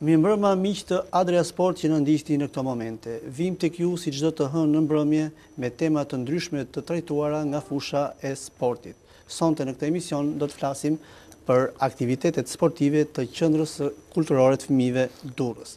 Mirëmbrëma miq të Adria Sport që na ndiqni në këto momente. Vijmë tek ju si çdo të hënë në mbrëmje me tema të ndryshme të trajtuara nga fusha e sportit. Sonte në këtë emision do të flasim për aktivitetet sportive të Qendrës Kulturore të Fëmijëve Durrës.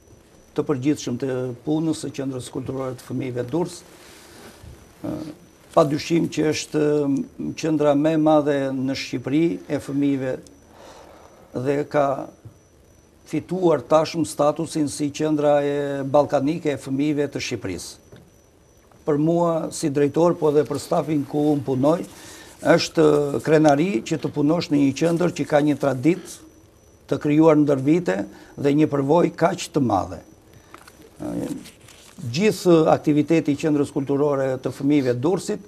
të përgjithshëm të punës së Qendrës Kulturore të Fëmijëve Durrës. Pa dyshim që është qendra më e madhe në Shqipëri e fëmijëve dhe ka fituar tashmë statusin si qendra ballkanike e fëmijëve të Shqipërisë. Për mua si drejtor, po edhe për stafin ku unë punoj, është krenari që të punosh në një qendër që ka një traditë të krijuar ndër vite dhe një përvojë kaq të madhe. Gjithë aktiviteti i qendrës kulturore të fëmijëve Durrësit,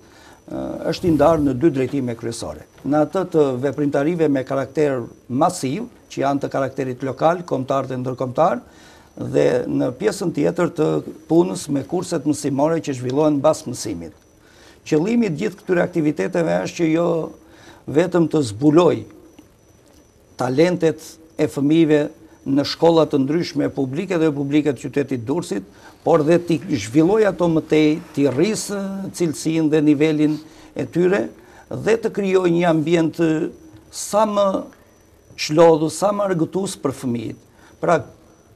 është i ndarë në dy drejtime kryesore. Në atë të veprimtarive me karakter masiv, që janë të karakterit lokal, kombëtar dhe ndërkombëtar, dhe në pjesën tjetër të punës me kurset mësimore që zhvillohen mbas mësimit. Qëllimi i të gjithë këtyre aktiviteteve është që jo vetëm të zbulojë talentet e fëmijëve në shkolla të ndryshme publike dhe publike të qytetit Durrësit, por dhe t'i zhvillojë ato më tej, t'i rrisë cilësinë dhe nivelin e tyre, dhe të krijojë një ambient sa më çlodhës, sa më argëtues për fëmijët. Pra,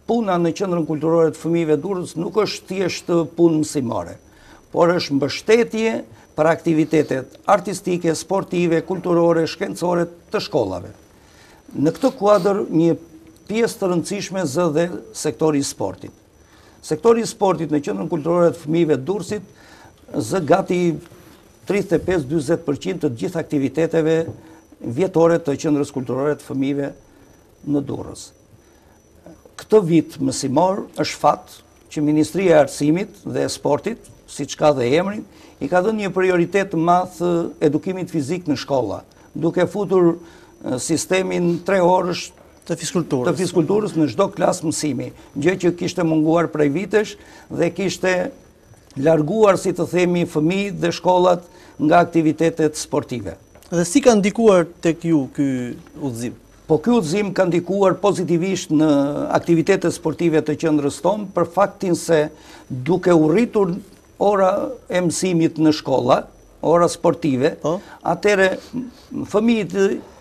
puna në Qendrën Kulturore të Fëmijëve Durrës nuk është thjesht punë mësimore, por është mbështetje për aktivitetet artistike, sportive, kulturore, shkencore të shkollave. Në këtë kuadër një pjesë të rëndësishme zë dhe sektori i sportit. Sektori i sportit në qendrën kulturore të fëmijëve të Durrësit zë gati 35-40% të të gjitha aktiviteteve vjetore të qendrës kulturore të fëmijëve në Durrës. Këtë vit mësimor është fat që Ministria e Arsimit dhe Sportit, siç ka dhe emrin, i ka dhënë një prioritet të madh edukimit fizik në shkolla, duke futur sistemin tre orësh të fizkulturës, të fizkulturës në çdo klasë mësimi, gjë që kishte munguar prej vitesh dhe kishte larguar si të themi fëmijët dhe shkollat nga aktivitetet sportive. Dhe si ka ndikuar tek ju ky udhëzim? Po ky udhëzim ka ndikuar pozitivisht në aktivitetet sportive të qendrës tonë për faktin se duke u rritur ora e mësimit në shkolla, ora sportive, po. atëherë fëmijët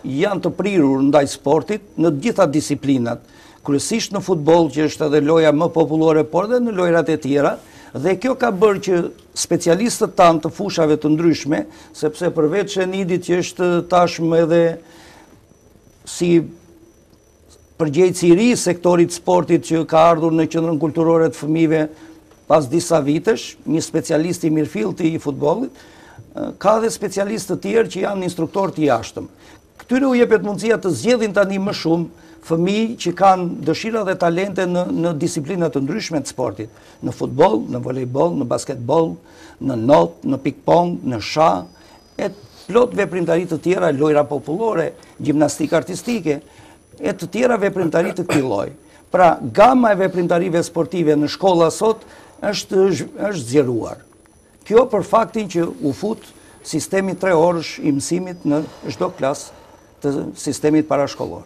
janë të prirur ndaj sportit në gjitha disiplinat, kryesisht në futboll që është edhe loja më popullore, por dhe në lojërat e tjera, dhe kjo ka bërë që specialistët tanë të fushave të ndryshme, sepse përveç Enidit që është tashmë edhe si përgjegjësi i ri i sektorit të sportit që ka ardhur në Qendrën Kulturore të Fëmijëve pas disa vitesh, një specialist i mirëfilltë i futbollit, ka edhe specialistë të tjerë që janë instruktorë të jashtëm. Këtyre u jepet mundësia të zgjedhin tani më shumë fëmijë që kanë dëshira dhe talente në në disiplina të ndryshme të sportit, në futboll, në volejboll, në basketboll, në not, në ping-pong, në shah, e plot veprimtari të tjera, lojra popullore, gjimnastikë artistike, e të tjera veprimtari të këtij lloji. Pra, gama e veprimtarive sportive në shkolla sot është zgjeruar. Kjo për faktin që u fut sistemi tre orësh i mësimit në çdo klasë të sistemit parashkollor.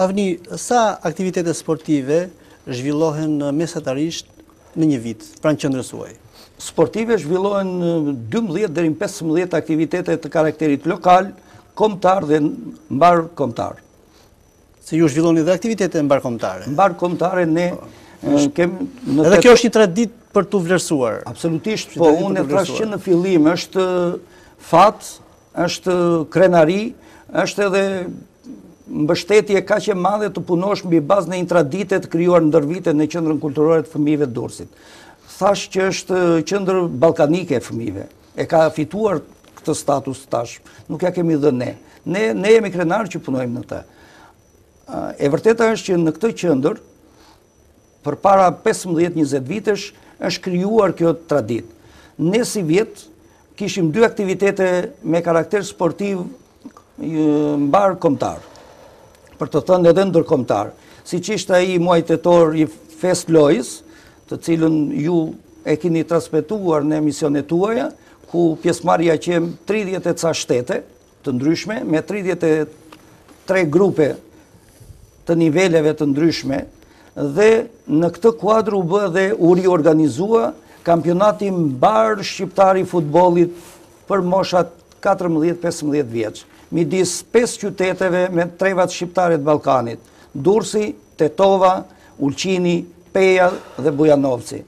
Avni, sa aktivitete sportive zhvillohen mesatarisht në një vit, pranë qendrës suaj? Sportive zhvillohen 12 deri në 15 aktivitete të karakterit lokal, kombëtar dhe mbarëkombëtar. Se ju zhvilloni dhe aktivitete mbarëkombëtare. Mbarëkombëtare ne po. Edhe kjo është një traditë për t'u vlerësuar. Absolutisht, po unë e thashë që në fillim është fat Është krenari, është edhe mbështetje kaq e madhe të punosh mbi bazën e një tradite të krijuar ndër vite në qendrën kulturore të fëmijëve të Durrësit. Thashë që është qendër ballkanike e fëmijëve, e ka fituar këtë status tash, nuk ia kemi dhënë ne. Ne jemi krenarë që punojmë në të. E vërteta është që në këtë qendër, Përpara pesëmbëdhjetë njëzet vitesh është krijuar kjo traditë. Ne sivjet kishim dy aktivitete me karakter sportiv mbarëkombëtar. Për të thënë edhe ndërkombëtar, siç ishte ai muaj tetor i Fest Lojës, të cilën ju e keni transmetuar në emisionet tuaja, ku pjesëmarrja qenë tridhjetë e ca shtete, të ndryshme, me 33 grupe të niveleve të ndryshme, dhe në këtë kuadër u bë dhe u riorganizua kampionati mbarëshqiptar i futbollit për moshat 14-15 vjeç, midis 5 qyteteve me trevat shqiptare të Ballkanit, Durrësi, Tetova, Ulqini, Peja dhe Bujanovci.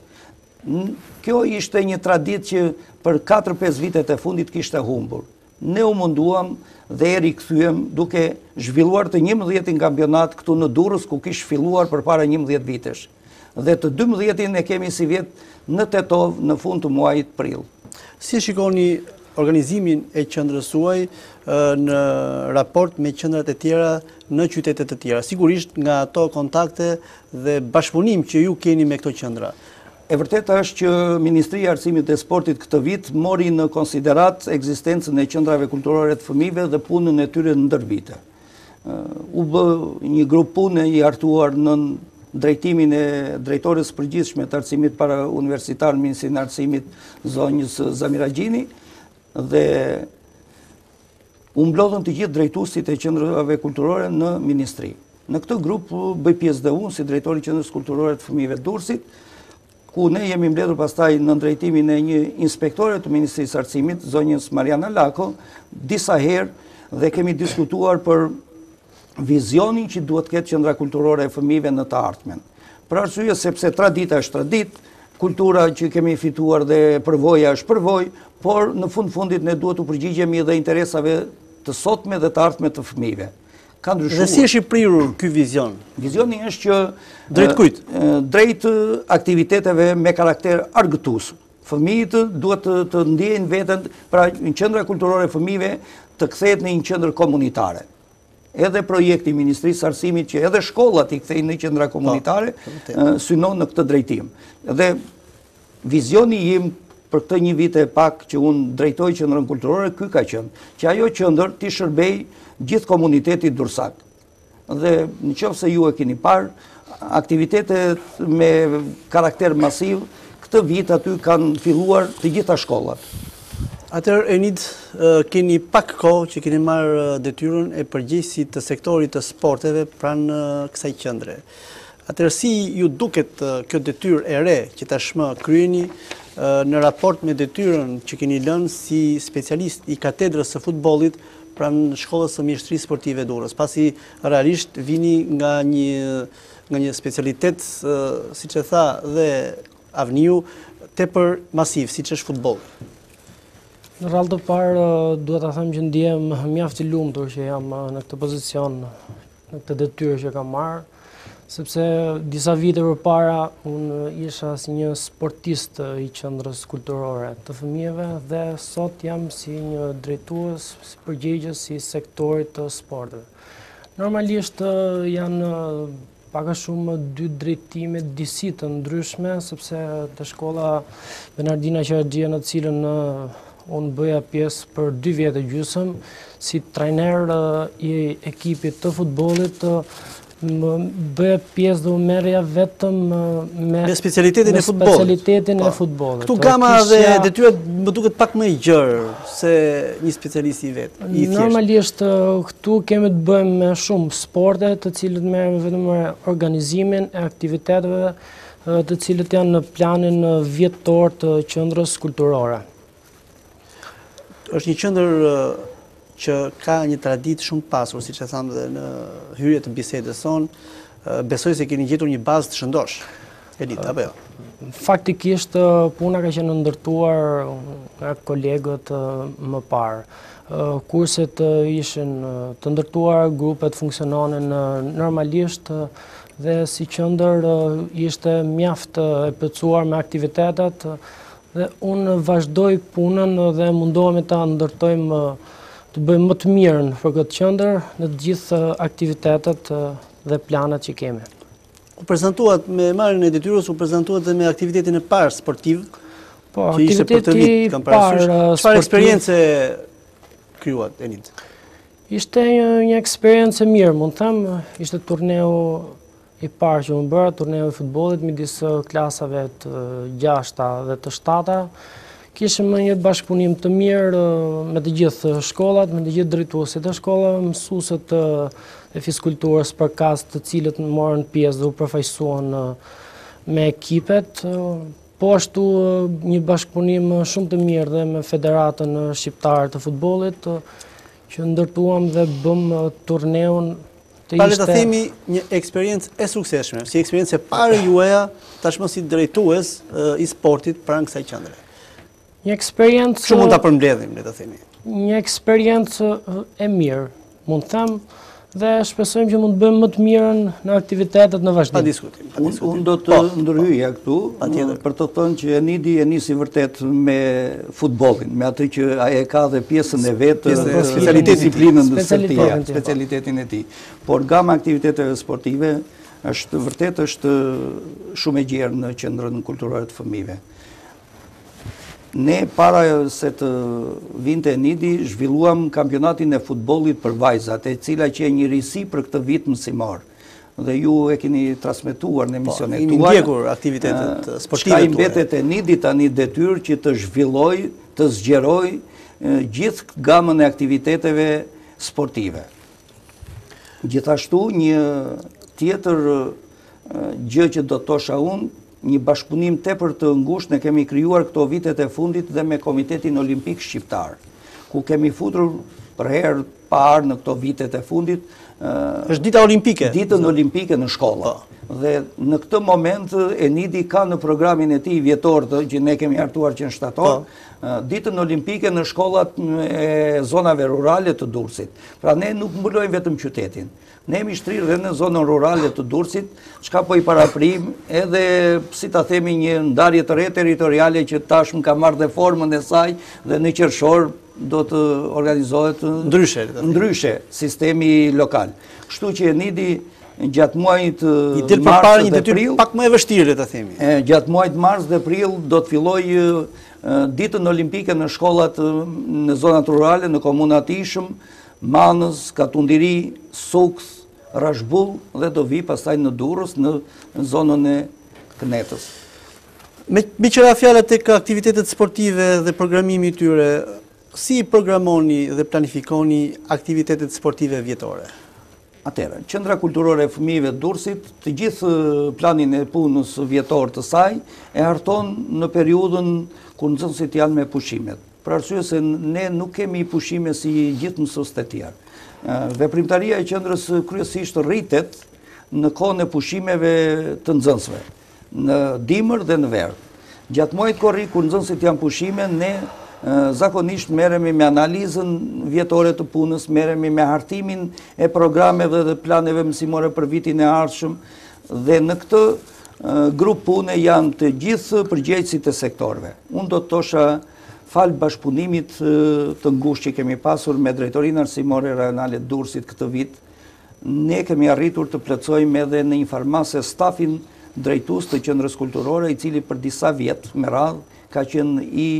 Kjo ishte një traditë që për 4-5 vitet e fundit kishte humbur. Ne u munduam dhe e rikthyem duke zhvilluar të njëmbëdhjetin kampionat këtu në Durrës ku kish filluar përpara njëmbëdhjetë vitesh. Dhe të dymbëdhjetin e kemi sivjet në Tetovë në fund të muajit prill. Si e shikoni organizimin e qendrës suaj në raport me qendrat e tjera në qytete të tjera? Sigurisht nga ato kontakte dhe bashkëpunim që ju keni me këto qendra. E vërteta është që Ministria e Arsimit dhe Sportit këtë vit mori në konsideratë ekzistencën e qendrave kulturore të fëmijëve dhe punën e tyre ndër vite. U bë një grup pune i hartuar nën drejtimin e drejtores së përgjithshme të arsimit parauniversitar në Ministrinë e Arsimit, zonjës Zamira Gjini, dhe U mblodhën të gjithë drejtuesit e qendrave kulturore në ministri. Në këtë grup bëj pjesë dhe unë si drejtori i Qendrës Kulturore të Fëmijëve të Durrësit, ku ne jemi mbledhur pastaj nën drejtimin e një inspektore të Ministrisë së Arsimit, zonjës Mariana Lako, disa herë dhe kemi diskutuar për vizionin që duhet të ketë qendra kulturore e fëmijëve në të ardhmen. Për arsye sepse tradita është traditë, kultura që kemi fituar dhe përvoja është përvojë, por në fund fundit ne duhet t'u përgjigjemi dhe interesave të sotme dhe të ardhme të fëmijëve. Dhe si është i prirur ky vizion? Vizioni është që... Drejt kujt? Drejt aktiviteteve me karakter argëtues, Fëmijët duhet të ndjejnë veten, pra qendra kulturore e fëmijëve të kthehet në një qendër komunitare. Edhe projekti i Ministrisë së Arsimit që edhe shkollat t'i kthejë në qendra po, komunitare synon në këtë drejtim. Dhe vizioni im për këtë një vit e pak që unë drejtoj qendrën kulturore, ky ka qenë, që ajo qendër t'i shërbejë gjithë komunitetit dursak. Dhe në qoftë se ju e keni parë, aktivitetet me karakter masiv, këtë vit aty kanë filluar të gjitha shkollat. Atëherë, Enid, keni pak kohë që keni marrë detyrën e përgjegjësit të sektorit të sporteve pranë kësaj qendre. Atëherë, si ju duket kjo detyrë e re që tashmë kryeni në raport me detyrën që keni lënë si specialist i katedrës së futbollit pranë shkollës së mjeshtërisë sportive Durrës, pasi realisht vini nga një nga një specialitet, siç e tha dhe Avniu, tepër masiv, siç është futboll. Në radhë të parë, duhet të them që ndihem mjaft i lumtur që jam në këtë pozicion këtë detyrë që kam marrë, sepse disa vite përpara unë isha si një sportist i qendrës kulturore të fëmijëve dhe sot jam si një drejtues si përgjegjës i sektorit të sporteve. Normalisht janë pak a shumë dy drejtime disi të ndryshme, sepse te shkolla Benardina Qerraxhia në të cilën Unë bëja pjesë për dy vjet e gjysmë si trajner i ekipit të futbollit, bëja pjesë dhe u merrja vetëm me specialitetin e futbollit. Specialitetin e futbollit. Këtu gama dhe detyrat më duket pak më e gjerë se një specialist i vet, i thjeshtë. Normalisht këtu kemi të bëjmë me shumë sporte, të cilët merren vetëm me organizimin e aktiviteteve të cilat janë në planin vjetor të qendrës kulturore. Është një qendër që ka një traditë shumë të pasur, siç e thamë dhe në hyrje të bisedës sonë, besoj se keni gjetur një bazë të shëndoshë, Enid, apo jo? Faktikisht, puna ka qenë ndërtuar nga kolegët më parë. Kurset ishin të ndërtuar, grupet funksiononin normalisht, Dhe si qendër ishte mjaft e plotësuar me aktivitetet dhe unë vazhdoj punën dhe mundohemi ta ndërtojmë të bëjmë më të mirën për këtë qendër në të gjithë aktivitetet dhe planet që kemi. U prezantuat me marrjen e detyrës, u prezantuat dhe me aktivitetin e parë sportiv. Po, që ishte për këtë vit, kam parasysh. Çfarë eksperience krijuat Enid? Ishte një eksperiencë e mirë, mund të them, ishte turneu i parë që unë bëra, turneu i futbollit midis klasave të gjashta dhe të shtata. Kishim një bashkëpunim të mirë me të gjithë shkollat, me të gjithë drejtuesit e shkollave, mësuesit e fizkulturës përkatës të cilët morën pjesë dhe u përfaqësuan me ekipet. Po ashtu një bashkëpunim shumë të mirë dhe me Federatën Shqiptare të Futbolit, që ndërtuam dhe bëmë turneun të ishte... Pra le të themi një eksperiencë e suksesshme, si eksperiencë e parë juaja, tashmë si drejtues i sportit pranë kësaj qendre. Një eksperiencë... Që mund të përmbledhim, le të themi? Një eksperiencë e mirë, mund të them, dhe shpresojmë që mund të bëjmë më të mirën në aktivitetet në vazhdim. Pa diskutim, pa diskutim. Unë do të po. ndërhyja këtu, për të thënë që Enidi e nisi vërtet me futbollin, me atë që e ka dhe pjesën e vet, specialitetin e tij, specialitetin e tij. Por gama e aktiviteteve sportive vërtet është shumë e gjerë në qendrën kulturore të fëmijëve. Ne para se të vinte Enidi, zhvilluam kampionatin e futbollit për vajzat, e cila qe një risi për këtë vit mësimor dhe ju e keni transmituar në po, emisionet tuaj. Po, kemi ndjekur aktivitetet sportive tuaj. Çka i mbetet Enidit tani detyrë që të zhvillojë, të zgjerojë gjithë gamën e aktiviteteve sportive. Gjithashtu një tjetër Gjë që do të thosha unë, një bashkëpunim tepër të ngushtë ne kemi krijuar këto vitet e fundit dhe me Komitetin Olimpik Shqiptar, ku kemi futur për herë të parë në këto vitet e fundit, është dita olimpike, ditën olimpike në shkolla. Po. Dhe në këtë moment Enidi ka në programin e tij vjetor që ne kemi hartuar që në shtator, po. ditën olimpike në shkollat e zonave rurale të Durrësit. Pra ne nuk mbulojmë vetëm qytetin. Ne jemi shtrirë dhe në zonën rurale të Durrësit, çka po i paraprim edhe, si ta themi, një ndarjeje të re territoriale që tashmë ka marrë dhe formën e saj dhe në qershor do të organizohet ndryshe, ndryshe sistemi lokal. Kështu që Enidi gjatë muajit mars dhe pril... Pak më e vështirë, të themi. Gjatë muajit mars dhe prill do të fillojë ditën olimpike në shkollat në zonat rurale, në komunat Ishëm, Manëz, Katundi i Ri, Sukth, Rashbull dhe do vijë pastaj në Durrës në zonën e Kënetës. Me, meqë ra fjala tek aktivitetet sportive dhe programimi i tyre, si i programoni dhe planifikoni aktivitetet sportive vjetore? Atëherë, Qendra Kulturore e Fëmijëve e Durrësit, të gjithë planin e punës vjetor të saj e harton në periudhën kur nxënësit janë me pushimet. Për arsye se ne nuk kemi pushime si gjithë mësuesit e tjerë. Veprimtaria e qendrës kryesisht rritet në kohën e pushimeve të nxënësve, në dimër dhe në verë. Gjatë muajit korrik kur nxënësit janë pushime, ne zakonisht merremi me analizën vjetore të punës, merremi me hartimin e programeve dhe planeve mësimore për vitin e ardhshëm dhe në këtë grup pune janë të gjithë përgjegjësit e sektorëve. Unë do të thosha falë bashkëpunimit të ngushtë që kemi pasur me drejtorinë arsimore rajonale Durrësit këtë vit, ne kemi arritur të plotësojmë edhe në njëfarë mase stafin drejtues të qendrës kulturore, i cili për disa vjet me radhë ka qenë i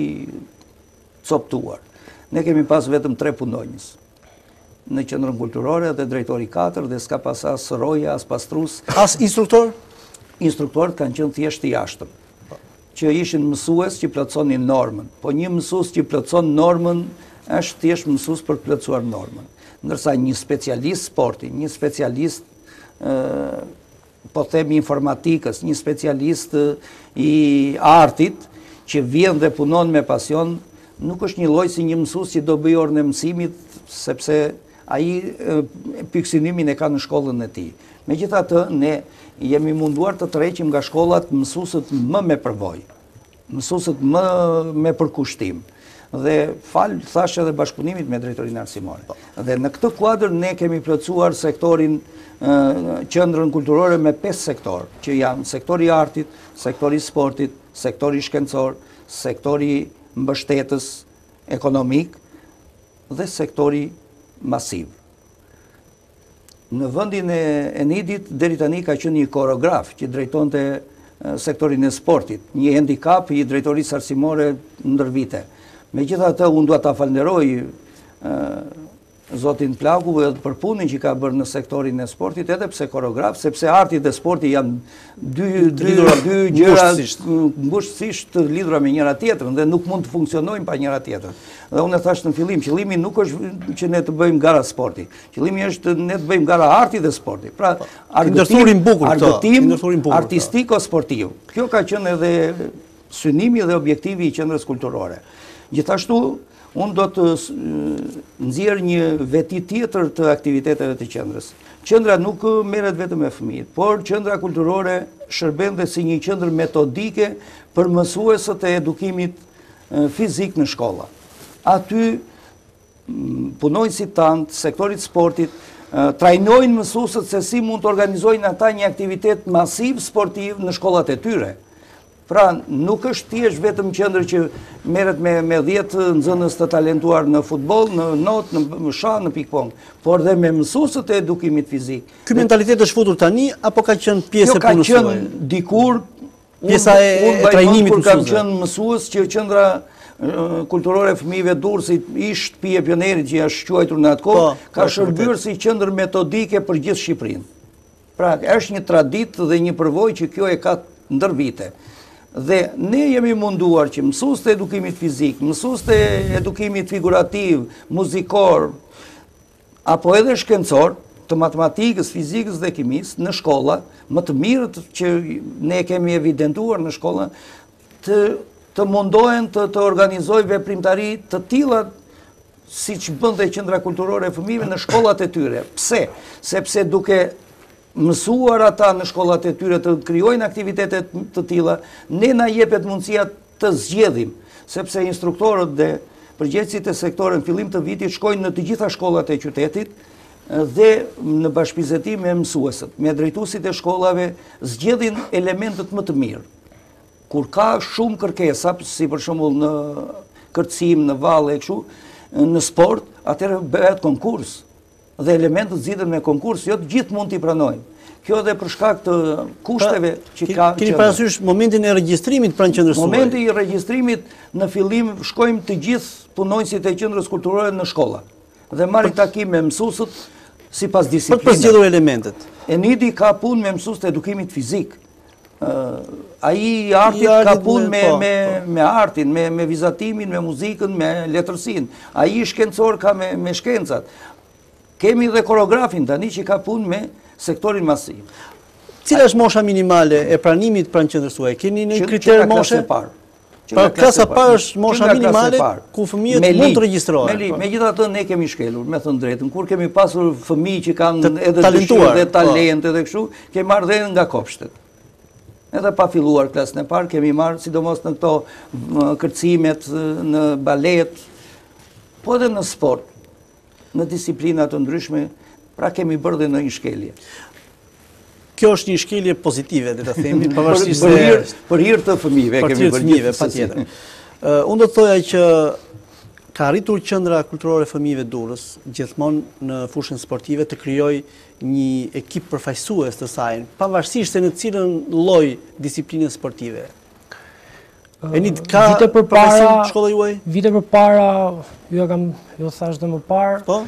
copëtuar. Ne kemi pas vetëm tre punonjës. në Qendrën Kulturore dhe drejtori katër dhe s'ka pas as roje, as pastrues. As instruktor? Instruktorët kanë qenë thjesht të jashtëm, që ishin mësues që plotësonin normën. Po një mësues që plotëson normën, është thjesht mësues për të plotësuar normën. Ndërsa një specialist sporti, një specialist po them i informatikës, një specialist i artit që vjen dhe punon me pasion, nuk është njëlloj si një mësues që do bëjë orën e mësimit, sepse ai pikësynimin e ka në shkollën e tij. Megjithatë, ne jemi munduar të tërheqim nga shkollat mësuesit më me përvojë. mësuesit më me përkushtim dhe falë thashë edhe bashkëpunimit me drejtorinë arsimore. Po. Dhe në këtë kuadër ne kemi plotësuar sektorin qendrën kulturore me pesë sektorë, që janë sektori i artit, sektori i sportit, sektori shkencor, sektori mbështetës ekonomik dhe sektori masiv. Në vëndin e Enidit, deri tani ka qënë një koreograf që drejtonte sektorin e sportit, një handikap i drejtorisë arsimore ndër vite. Megjithatë, unë dua ta falënderoj zotin Plaku edhe për punin që ka bërë në sektorin e sportit, edhe pse koreograf, sepse arti dhe sporti janë dy gjëra ngushësisht të lidhura me njëra tjetrën dhe nuk mund të funksionojnë pa njëra tjetrën. Dhe unë e thashë në fillim, qëllimi nuk është që ne të bëjmë gara sporti. Qëllimi është ne të bëjmë gara arti dhe sporti. Pra, po, argëtim, argëtim artistik o sportiv. Kjo ka qënë edhe synimi dhe objektivi i Qendrës Kulturore. Gjithashtu, unë do të nxjerr një veti tjetër të aktiviteteve të qendrës. Qendra nuk merret vetëm me fëmijët, por Qendra Kulturore shërben dhe si një qendër metodike për mësuesët e edukimit fizik në shkolla. Aty Punonjësit tanë të sektorit sportit trajnojnë mësusët se si mund të organizojnë ata një aktivitet masiv sportiv në shkollat e tyre. Pra, nuk është thjesht vetëm qëndër që merret me, me dhjetë nxënës të talentuar në futboll, në not, në shah, në pingpong, por dhe me mësusët e edukimit fizik. Ky mentalitet është futur tani, apo ka qënë pjesë e punës? Jo, ka qënë dikur Pjesa e trajnimit unë kam qenë mësues që qendra kulturore e fëmijëve Durrësit, ish shtëpia e pionerit që është quajtur në atë kohë, po, ka shërbyer si qendër metodike për gjithë Shqipërinë. Pra, është një traditë dhe një përvojë që kjo e ka ndër vite. Dhe ne jemi munduar që mësues të edukimit fizik, mësues të edukimit figurativ, muzikor, apo edhe shkencor të matematikës, fizikës dhe kimisë në shkolla, më të mirët që ne kemi evidentuar në shkolla, të, të mundohen të, të organizojnë veprimtari të tilla siç bën dhe qëndra kulturore e fëmijëve në shkollat e tyre. Pse? Sepse duke mësuar ata në shkollat e tyre të krijojnë aktivitete të tilla, ne na jepet mundësia të zgjedhim, sepse instruktorët dhe përgjegjësit e sektorëve në fillim të vitit shkojnë në të gjitha shkollat e qytetit dhe në bashkëbizedim me mësuesët, me drejtuesit e shkollave, zgjedhin elementët më të mirë. Kur ka shumë kërkesa, si për shembull në kërcim, në valle e kështu, në sport, atëherë bëhet konkurs. Dhe elementët zgjidhen me konkurs, jo të gjithë mund t'i pranojnë. Kjo edhe për shkak të kushteve pra, që ka qendra. Keni parasysh momentin e regjistrimit pranë qendrës suaj? Momenti i regjistrimit në fillim shkojnë të gjithë punonjësit e qendrës kulturore në shkolla dhe marrin takim me mësuesët sipas disiplinës. Për të zgjedhur elementet. Enidi ka punë me mësuesit e edukimit fizik Ai i artit ka punë po, po. me artin, me vizatimin, me muzikën, me letërsinë. Ai shkencor ka me shkencat. Kemi dhe koreografin tani që ka punë me sektorin masiv. Cila është mosha minimale e pranimit pranë qendrës suaj? Keni një kriter moshe? Që pra, klasa parë është mosha minimale ku fëmijët mund të regjistrohen. Meli, po. megjithatë ne kemi shkelur, me thënë drejtën, kur kemi pasur fëmijë që kanë edhe dëshirë dhe po. talent edhe kështu, kemi marrë dhe nga kopshtet. Edhe pa filluar klasën e parë, kemi marrë, sidomos në këto kërcimet, në balet, po edhe në sport. në disiplina të ndryshme, pra kemi bërë dhe ndonjë shkelje. Kjo është një shkelje pozitive, dhe të themi, përvashtisht se... Për hir të fëmijëve, kemi bërë një, patjetër. Unë do të thoja që ka arritur qendra kulturore e fëmijëve Durrës, gjithmonë në fushën sportive, të krijojë një ekip përfaqësues të sajin, pavarësisht se në cilën lloj disipline sportive. Eni, ka vite përpara, shkolla juaj? Vite përpara, ju e kam, ju thashë dhe më parë, po?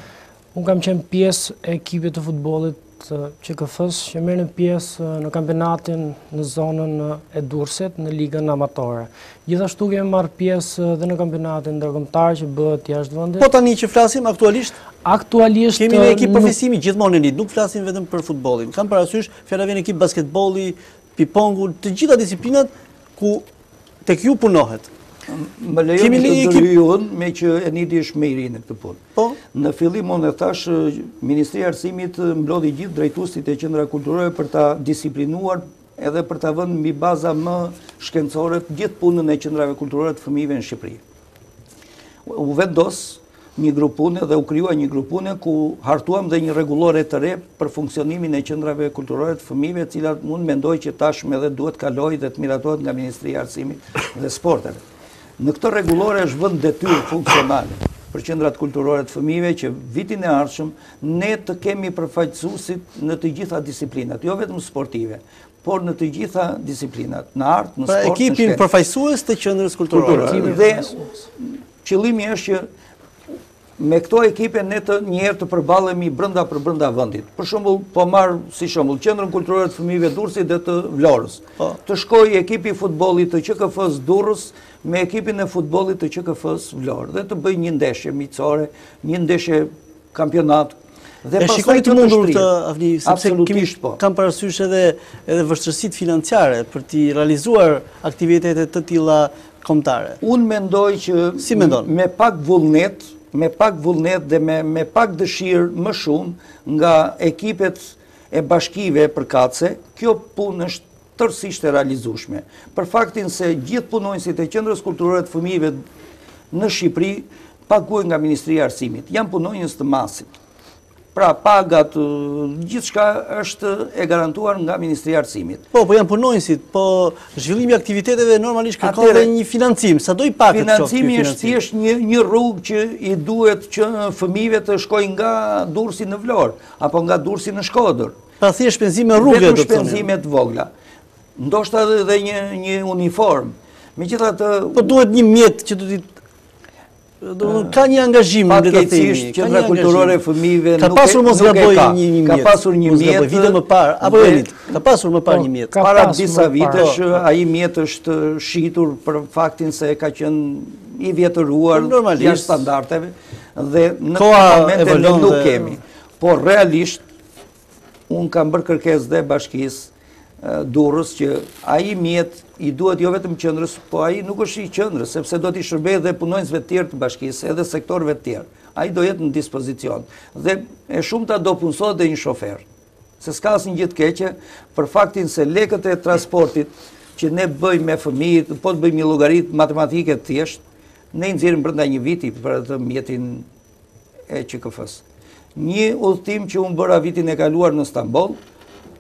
unë kam qenë pjesë e ekipit të futbollit QKF-së, që merrnim pjesë në kampionatin në zonën e Durrësit në ligën amatore. Gjithashtu kemi marrë pjesë dhe në kampionatin ndërkombëtar që bëhet jashtë vendit. Po tani që flasim aktualisht? Aktualisht... Keni një ekip përfaqësimi gjithmonë, Eni, nuk flasim vetëm për futbollin. Kam parasysh, fjala vjen ekip basketbolli, pingpongu, të gjitha disiplinat ku tek ju punohet. Më lejoni të ndërhyj unë, meqë Enidi është më i ri në këtë punë. Po? Në fillim unë e thashë, Ministri i Arsimit mblodhi gjithë drejtuesit e qendrave kulturore për ta disiplinuar edhe për ta vënë mbi baza më shkencore të gjithë punën e qendrave kulturore të fëmijëve në Shqipëri. U vendos, një grup pune dhe u krijua një grup pune ku hartuam dhe një rregullore të re për funksionimin e qendrave kulturore të fëmijëve, e cila unë mendoj që tashmë edhe duhet të kalojë dhe të miratohet nga Ministria e Arsimit dhe Sporteve. Në këtë rregullore është vënë detyrë funksionale për qendrat kulturore të fëmijëve që vitin e ardhshëm ne të kemi përfaqësuesit në të gjitha disiplinat, jo vetëm sportive, por në të gjitha disiplinat, në art, në pra, sport, në shkencë. Pra ekipin përfaqësues të qendrës kulturore. Dhe Qëllimi është që me këto ekipe ne të njëherë të përballemi brenda për brenda vendit. Për shembull, po marr si shembull qendrën kulturore të fëmijëve Durrësit dhe të Vlorës. Po. Të shkojë ekipi i futbollit të QKF-s Durrës me ekipin e futbollit të QKF-s Vlorë dhe të bëjë një ndeshje miqësore, një ndeshje kampionat, Dhe e shikoni të mundur, Avni, sepse kemi po. kam parasysh edhe edhe vështirësitë financiare për të realizuar aktivitete të tilla kombëtare. Unë mendoj që si mendon? Me pak vullnet, me pak vullnet dhe me me pak dëshirë më shumë nga ekipet e bashkive përkatëse, kjo punë është tërësisht e realizueshme. Për faktin se gjithë punonjësit e Qendrës Kulturore të Fëmijëve në Shqipëri paguhen nga Ministria e Arsimit, janë punonjës të MAS-it. Pra pagat, gjithçka është e garantuar nga Ministria e Arsimit. Po, po janë punonjësit, po zhvillimi i aktiviteteve normalisht kërkon edhe një financim, sa do i pakët qoftë ky financim. Financimi është thjesht një një rrugë që i duhet që fëmijëve të shkojnë nga Durrësi në Vlorë apo nga Durrësi në Shkodër. Pra thjesht shpenzime rruge do të thotë. Shpenzime të vogla. Ndoshta edhe dhe një një uniformë. Megjithatë, po duhet një mjet që do të do të ka një angazhim në të themi. Qendra kulturore e fëmijëve nuk e ka. Ka pasur mos gaboj një mjet. Ka pasur një mjet vite më parë apo jo Ka pasur më parë po, një mjet. Ka para disa vitesh po. ai mjet është shitur për faktin se ka qenë i vjetëruar po, jashtë standardeve dhe në këtë moment nuk kemi. Por realisht Unë kam bërë kërkesë dhe Bashkisë Durrës që ai mjet i duhet jo vetëm qendrës, po ai nuk është i qendrës, sepse do t'i shërbejë dhe punonjësve tjerë të bashkisë edhe sektorëve tjerë. Ai do jetë në dispozicion. Dhe e shumta do punësohet dhe një shofer. Se s'ka asnjë gjë të keqe, për faktin se lekët e transportit që ne bëjmë me fëmijët, po të bëjmë një llogari matematike të thjeshtë, ne i nxjerrim brenda një viti për atë mjetin e QKF-së. Një udhëtim që unë bëra vitin e kaluar në Stamboll,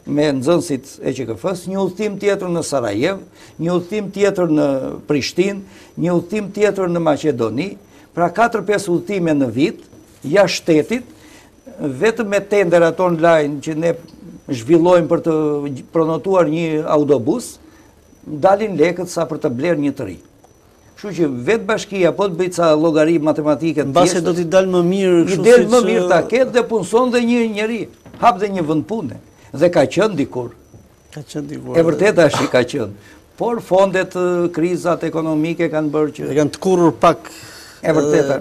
me nxënësit e QKF-së, një udhëtim tjetër në Sarajevë, një udhëtim tjetër në Prishtinë, një udhëtim tjetër në Maqedoni, pra 4-5 udhëtime në vit, jashtë shtetit, vetëm me tenderat online që ne zhvillojmë për të prenotuar një autobus, dalin lekët sa për të blerë një të ri. Kështu që vetë bashkia po të bëjë ca llogari matematike të thjeshta. Mbase do t'i dalë më mirë kështu siç. I del më mirë ta ketë dhe punëson dhe një njeri, hap dhe një vend pune dhe ka qenë dikur. Ka qenë dikur. E vërtetë është ka qenë. Por fondet krizat ekonomike kanë bërë që e kanë tkurrur pak. E vërtetë.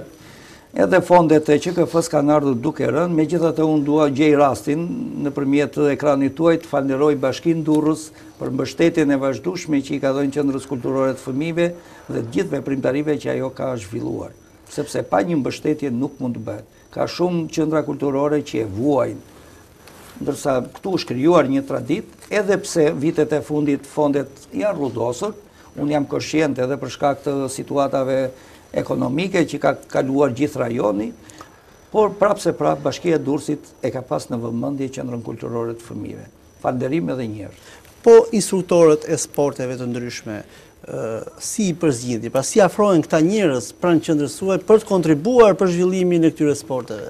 Edhe fondet e QKF-së kanë ardhur duke rënë, megjithatë unë do ta gjej rastin, nëpërmjet ekranit tuaj, të falënderoj Bashkinë Durrës për mbështetjen e vazhdueshme që i ka dhënë Qendrës Kulturore të Fëmijëve dhe të gjithë veprimtarive që ajo ka zhvilluar, sepse pa një mbështetje nuk mund të bëhet. Ka shumë qendra kulturore që e vuajnë Ndërsa këtu është krijuar një traditë, edhe pse vitet e fundit fondet janë rrudhosur, unë jam koshient edhe për shkak të situatave ekonomike që ka kaluar gjithë rajoni, por prapë se prapë bashkia e Durrësit e ka pas në vëmendje qendrën kulturore të fëmijëve. Falënderim edhe një herë. Po instruktorët e sporteve të ndryshme, si i përzgjidhni, pra si afrohen këta njerëz pranë qendrës suaj për të kontribuar për zhvillimin e këtyre sporteve?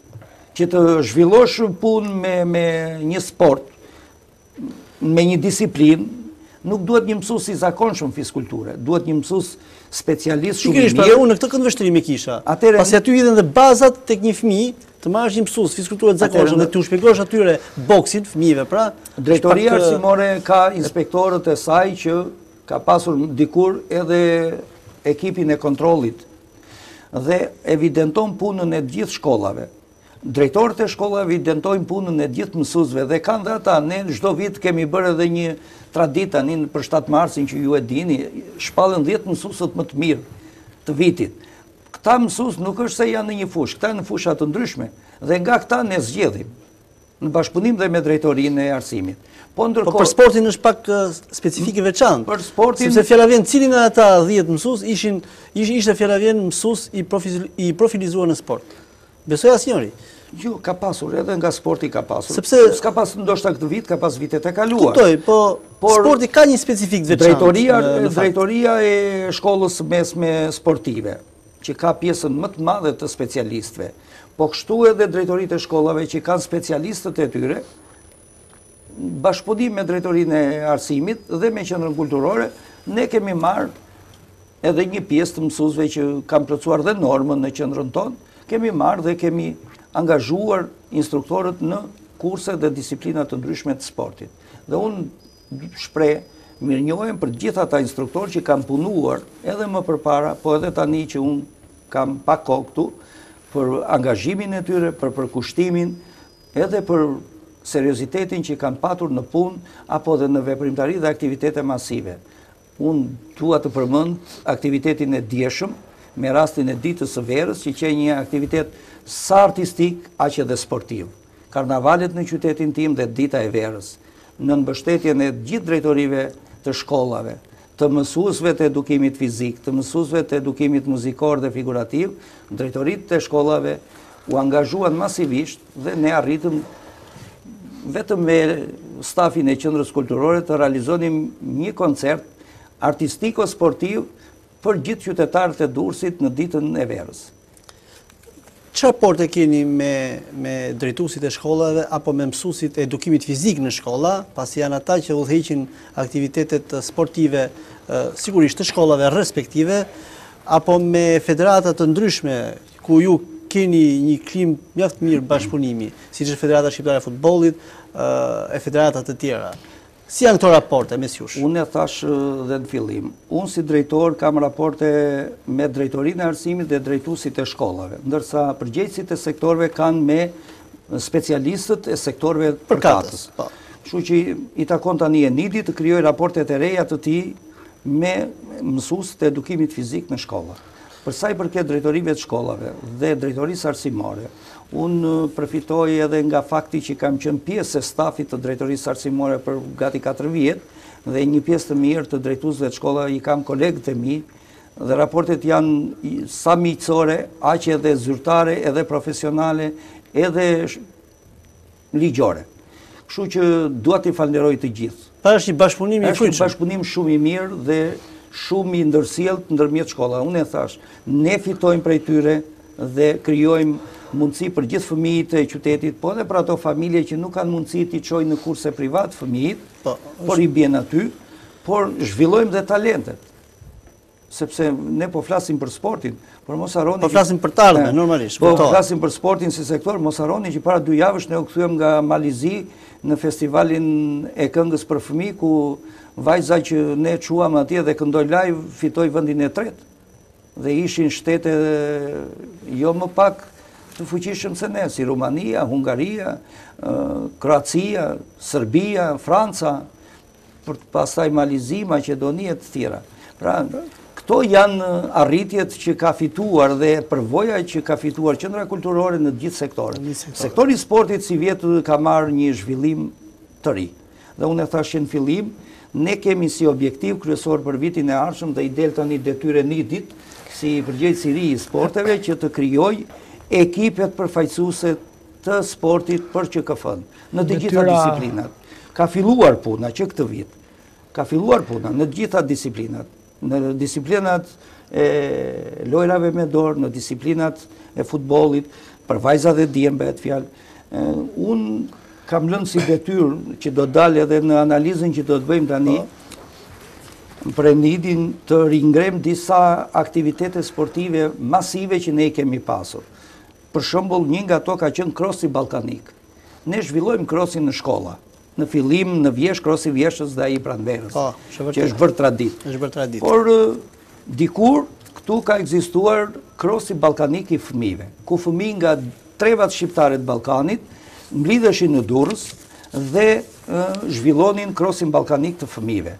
që të zhvillosh punë me, me një sport, me një disiplinë, nuk duhet një mësues i zakonshëm fizkulture, duhet një mësues specialist shumë mirë. Pikërisht, unë në këtë këndvështrim e kisha. Atëherë, pasi aty hidhen dhe bazat tek një fëmijë, të marrësh një mësues fizkulture të zakonshëm dhe t'u shpjegosh atyre boksin fëmijëve, pra drejtoria arsimore ka inspektorët e saj që ka pasur dikur edhe ekipin e kontrollit dhe evidenton punën e gjithë shkollave. Drejtorët e shkollave evidentojnë punën e gjithë mësuesve dhe kanë dhe ata. Ne çdo vit kemi bërë edhe një traditë ani për 7 marsin që ju e dini, shpallen 10 mësuesit më të mirë të vitit. Këta mësues nuk është se janë në një fushë, këta në fusha të ndryshme dhe nga këta ne zgjedhim. Në bashkëpunim dhe me drejtorinë e arsimit. Po, po për sportin është pak specifikë e veçantë. Për sportin sepse fjala vjen cili nga ata 10 mësues ishin ishte fjala vjen mësues i i profilizuar në sport. Besoj asnjëri. Jo, ka pasur edhe nga sporti ka pasur. Sepse s'ka pas ndoshta këtë vit, ka pas vitet e kaluara. Kuptoj, po por sporti ka një specifikë të veçantë. Drejtoria, drejtoria e shkollës së mesme sportive. që ka pjesën më të madhe të specialistëve, po kështu edhe drejtoritë e shkollave që kanë specialistët e tyre, bashkëpunim me drejtorinë e arsimit dhe me qendrën kulturore, ne kemi marrë edhe një pjesë të mësuesve që kanë plotësuar dhe normën në qendrën tonë, kemi marrë dhe kemi angazhuar instruktorët në kurse dhe disiplina të ndryshme të sportit. Dhe unë Shpreh mirënjohjen për të gjithë ata instruktorë që kanë punuar edhe më përpara, po edhe tani që unë kam pak kohë këtu, për angazhimin e tyre, për përkushtimin, edhe për seriozitetin që kanë patur në punë apo dhe në veprimtari dhe aktivitete masive. Unë dua të përmend aktivitetin e djeshëm me rastin e Ditës së Verës që qe një aktivitet sa artistik aq edhe sportiv. Karnavalet në qytetin tim dhe Dita e Verës, nën mbështetjen e gjithë drejtorive të shkollave, të mësuesve të edukimit fizik, të mësuesve të edukimit muzikor dhe figurativ, drejtoritë e shkollave u angazhuan masivisht, Dhe ne arritëm vetëm me stafin e qendrës kulturore të realizonim një koncert artistiko-sportiv për gjithë qytetarët e Durrësit në ditën e verës. Ç'raporte keni me drejtuesit e shkollave apo me mësuesit e edukimit fizik në shkolla, pasi janë ata që udhëheqin aktivitetet sportive sigurisht të shkollave respektive, apo me federata të ndryshme ku ju keni një klimë mjaft të mirë bashkëpunimi, siç është Federata Shqiptare e Futbollit e federata të tjera. Si janë këto raporte mes jush? Unë e thashë dhe në fillim. Unë si drejtor kam raporte me drejtorin e arsimit dhe drejtuesit e shkollave, ndërsa përgjegjësit e sektorve kanë me specialistët e sektorve përkatës. Po. Kështu që i takon tani Enidit të krijojë raportet e reja të tij me mësuesit e edukimit fizik në shkolla. Për sa i përket drejtorive të shkollave dhe drejtorisë arsimore, unë përfitoj edhe nga fakti që kam qenë pjesë e stafit të drejtorisë arsimore për gati 4 vjet dhe një pjesë të mirë të drejtuesve të shkollave i kam kolegët e mi dhe raportet janë sa miqësore, aq edhe zyrtare, edhe profesionale, edhe ligjore. Kështu që dua t'i falënderoj të gjithë. Pra është një bashkëpunim i fuqishëm. Është një bashkëpunim shumë i mirë dhe shumë i ndërsjellë ndërmjet shkollave. Unë e thashë, ne fitojmë prej tyre dhe krijojmë mundësi për gjithë fëmijët e qytetit, po edhe për ato familje që nuk kanë mundësi t'i çojnë në kurse private fëmijët, po, por i bien aty, por zhvillojmë dhe talentet. sepse ne po flasim për sportin, por mos harroni... Po flasim për talente, normalisht. Po flasim për sportin si sektor, mos harroni që para dy javësh ne u kthyem nga Mali i Zi në festivalin e këngës për fëmijë, ku vajza që ne çuam atje dhe këndoi live, fitoi vendin e tretë, dhe ishin shtete jo më pak të fuqishëm se ne, si Rumania, Hungaria, Kroacia, Serbia, Franca, po pastaj Mali i Zi, Maqedonia e të tjera. Pra, këto janë arritjet që ka fituar dhe përvoja që ka fituar qendra kulturore në gjithë sektorët. Sektori i sportit sivjet ka marrë një zhvillim të ri. Dhe unë e thashë në fillim, ne kemi si objektiv kryesor për vitin e ardhshëm dhe i del tani detyrë Enidit, si përgjegjësi i ri i sporteve që të krijojë ekipet përfaqësueset të sportit për QKF-në, në të gjitha disiplinat. Ka filluar puna që këtë vit, ka filluar puna në të gjitha disiplinat, në disiplinat e lojrave me dorë, në disiplinat e futbolit, për vajza dhe djem bëhet fjalë. Unë kam lënë si detyrë që do dalë edhe në analizën që do të bëjmë tani, për Enidin të ringremë disa aktivitete sportive masive që ne i kemi pasur. Për shembull, një nga ato ka qenë krosi ballkanik. Ne zhvillojmë krosin në shkolla. Në fillim, në vjeshtë, krosi i vjeshtës dhe i pranverës, po, që është bërë traditë. është bërë traditë. Por, dikur, këtu ka ekzistuar krosi ballkanik i fëmijëve, ku fëmijë nga trevat shqiptare të Ballkanit, mblidheshin në Durrës dhe zhvillonin krosin ballkanik të fëmijëve.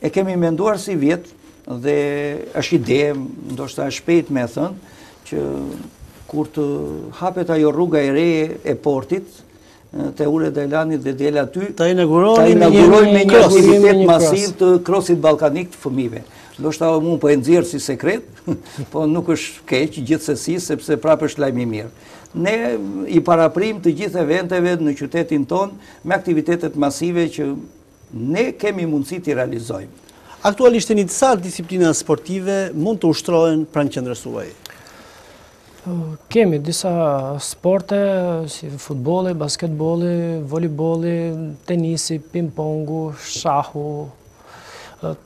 E kemi menduar sivjet dhe është ide, ndoshta e shpejt me thënë, që kur të hapet ajo rruga e re e portit, të ure dhe lanit dhe dela ty, të inaugurojnë me një aktivitet masiv të krosit ballkanik të fëmijëve. Ndoshta po e nxjerr si sekret, po nuk është keq gjithsesi, sepse prapë është lajm i mirë. Ne i paraprijmë të gjithë eventeve në qytetin tonë me aktivitete masive që ne kemi mundësi t'i realizojmë. Aktualisht tani sa disiplina sportive mund të ushtrohen pranë qendrës suaj? Kemi disa sporte, si futbolli, basketbolli, volejbolli, tenisi, ping-pongu, shahu,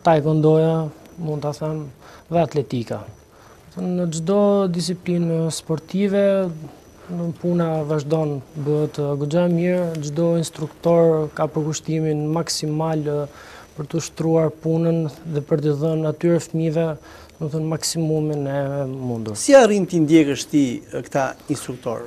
taekwondoja, mund të them, dhe atletika. Në çdo disiplinë sportive puna vazhdon, bëhet goxha e mirë, çdo instruktor ka përkushtimin maksimal për të ushtruar punën dhe për t'i dhënë atyre fëmijëve, domethënë maksimumin e mundur. Si arrin t'i ndjekësh ti këta instruktorë?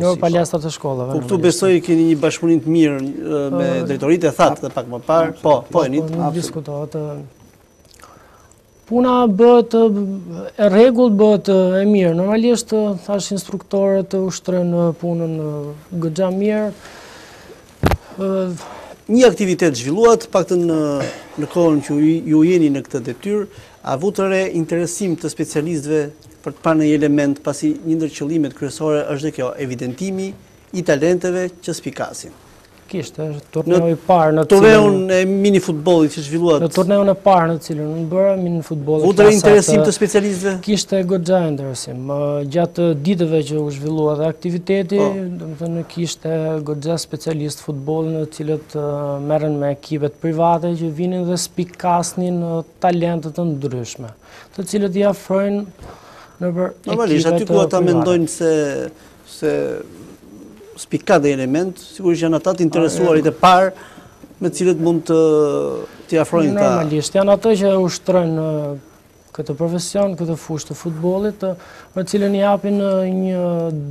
Jo, palestrat e shkollave. Po këtu besoj keni një bashkëpunim të mirë me drejtoritë, e thatë dhe pak më parë. Po, po, ajo as që diskutohet. Puna bëhet e rregullt, bëhet e mirë. Normalisht, thashë, instruktorët ushtrojnë punën goxha mirë. Një aktivitet i zhvilluar, të paktën në kohën që ju jeni në këtë detyrë, a vutë re interesim të specialistve për të parë element, pasi një ndër qëllimet kryesore është dhe kjo, evidentimi i talenteve që spikasin. Kishte, është turneu i parë në të cilin... Turneun e minifutbollit që zhvilluat... Në turneun e parë në të cilin u bë minifutbolli... Vutë re interesim të specialistve? Kishte goxha interesim. Gjatë ditëve që u zhvillua dhe aktiviteti, po. Dhe kishte goxha specialistë futbolli të cilët merren me ekipet private që vinin dhe spikasnin talente të ndryshme, të cilët i afrojnë nëpër ekipet private. Normalisht aty ku ata mendojnë se se spikat dhe element, sigurisht janë ata të interesuarit e parë me të cilët mund t'i afrojnë ta. Normalisht janë ato që ushtrojnë këtë profesion, këtë fushë të futbollit, me të cilën i hapin një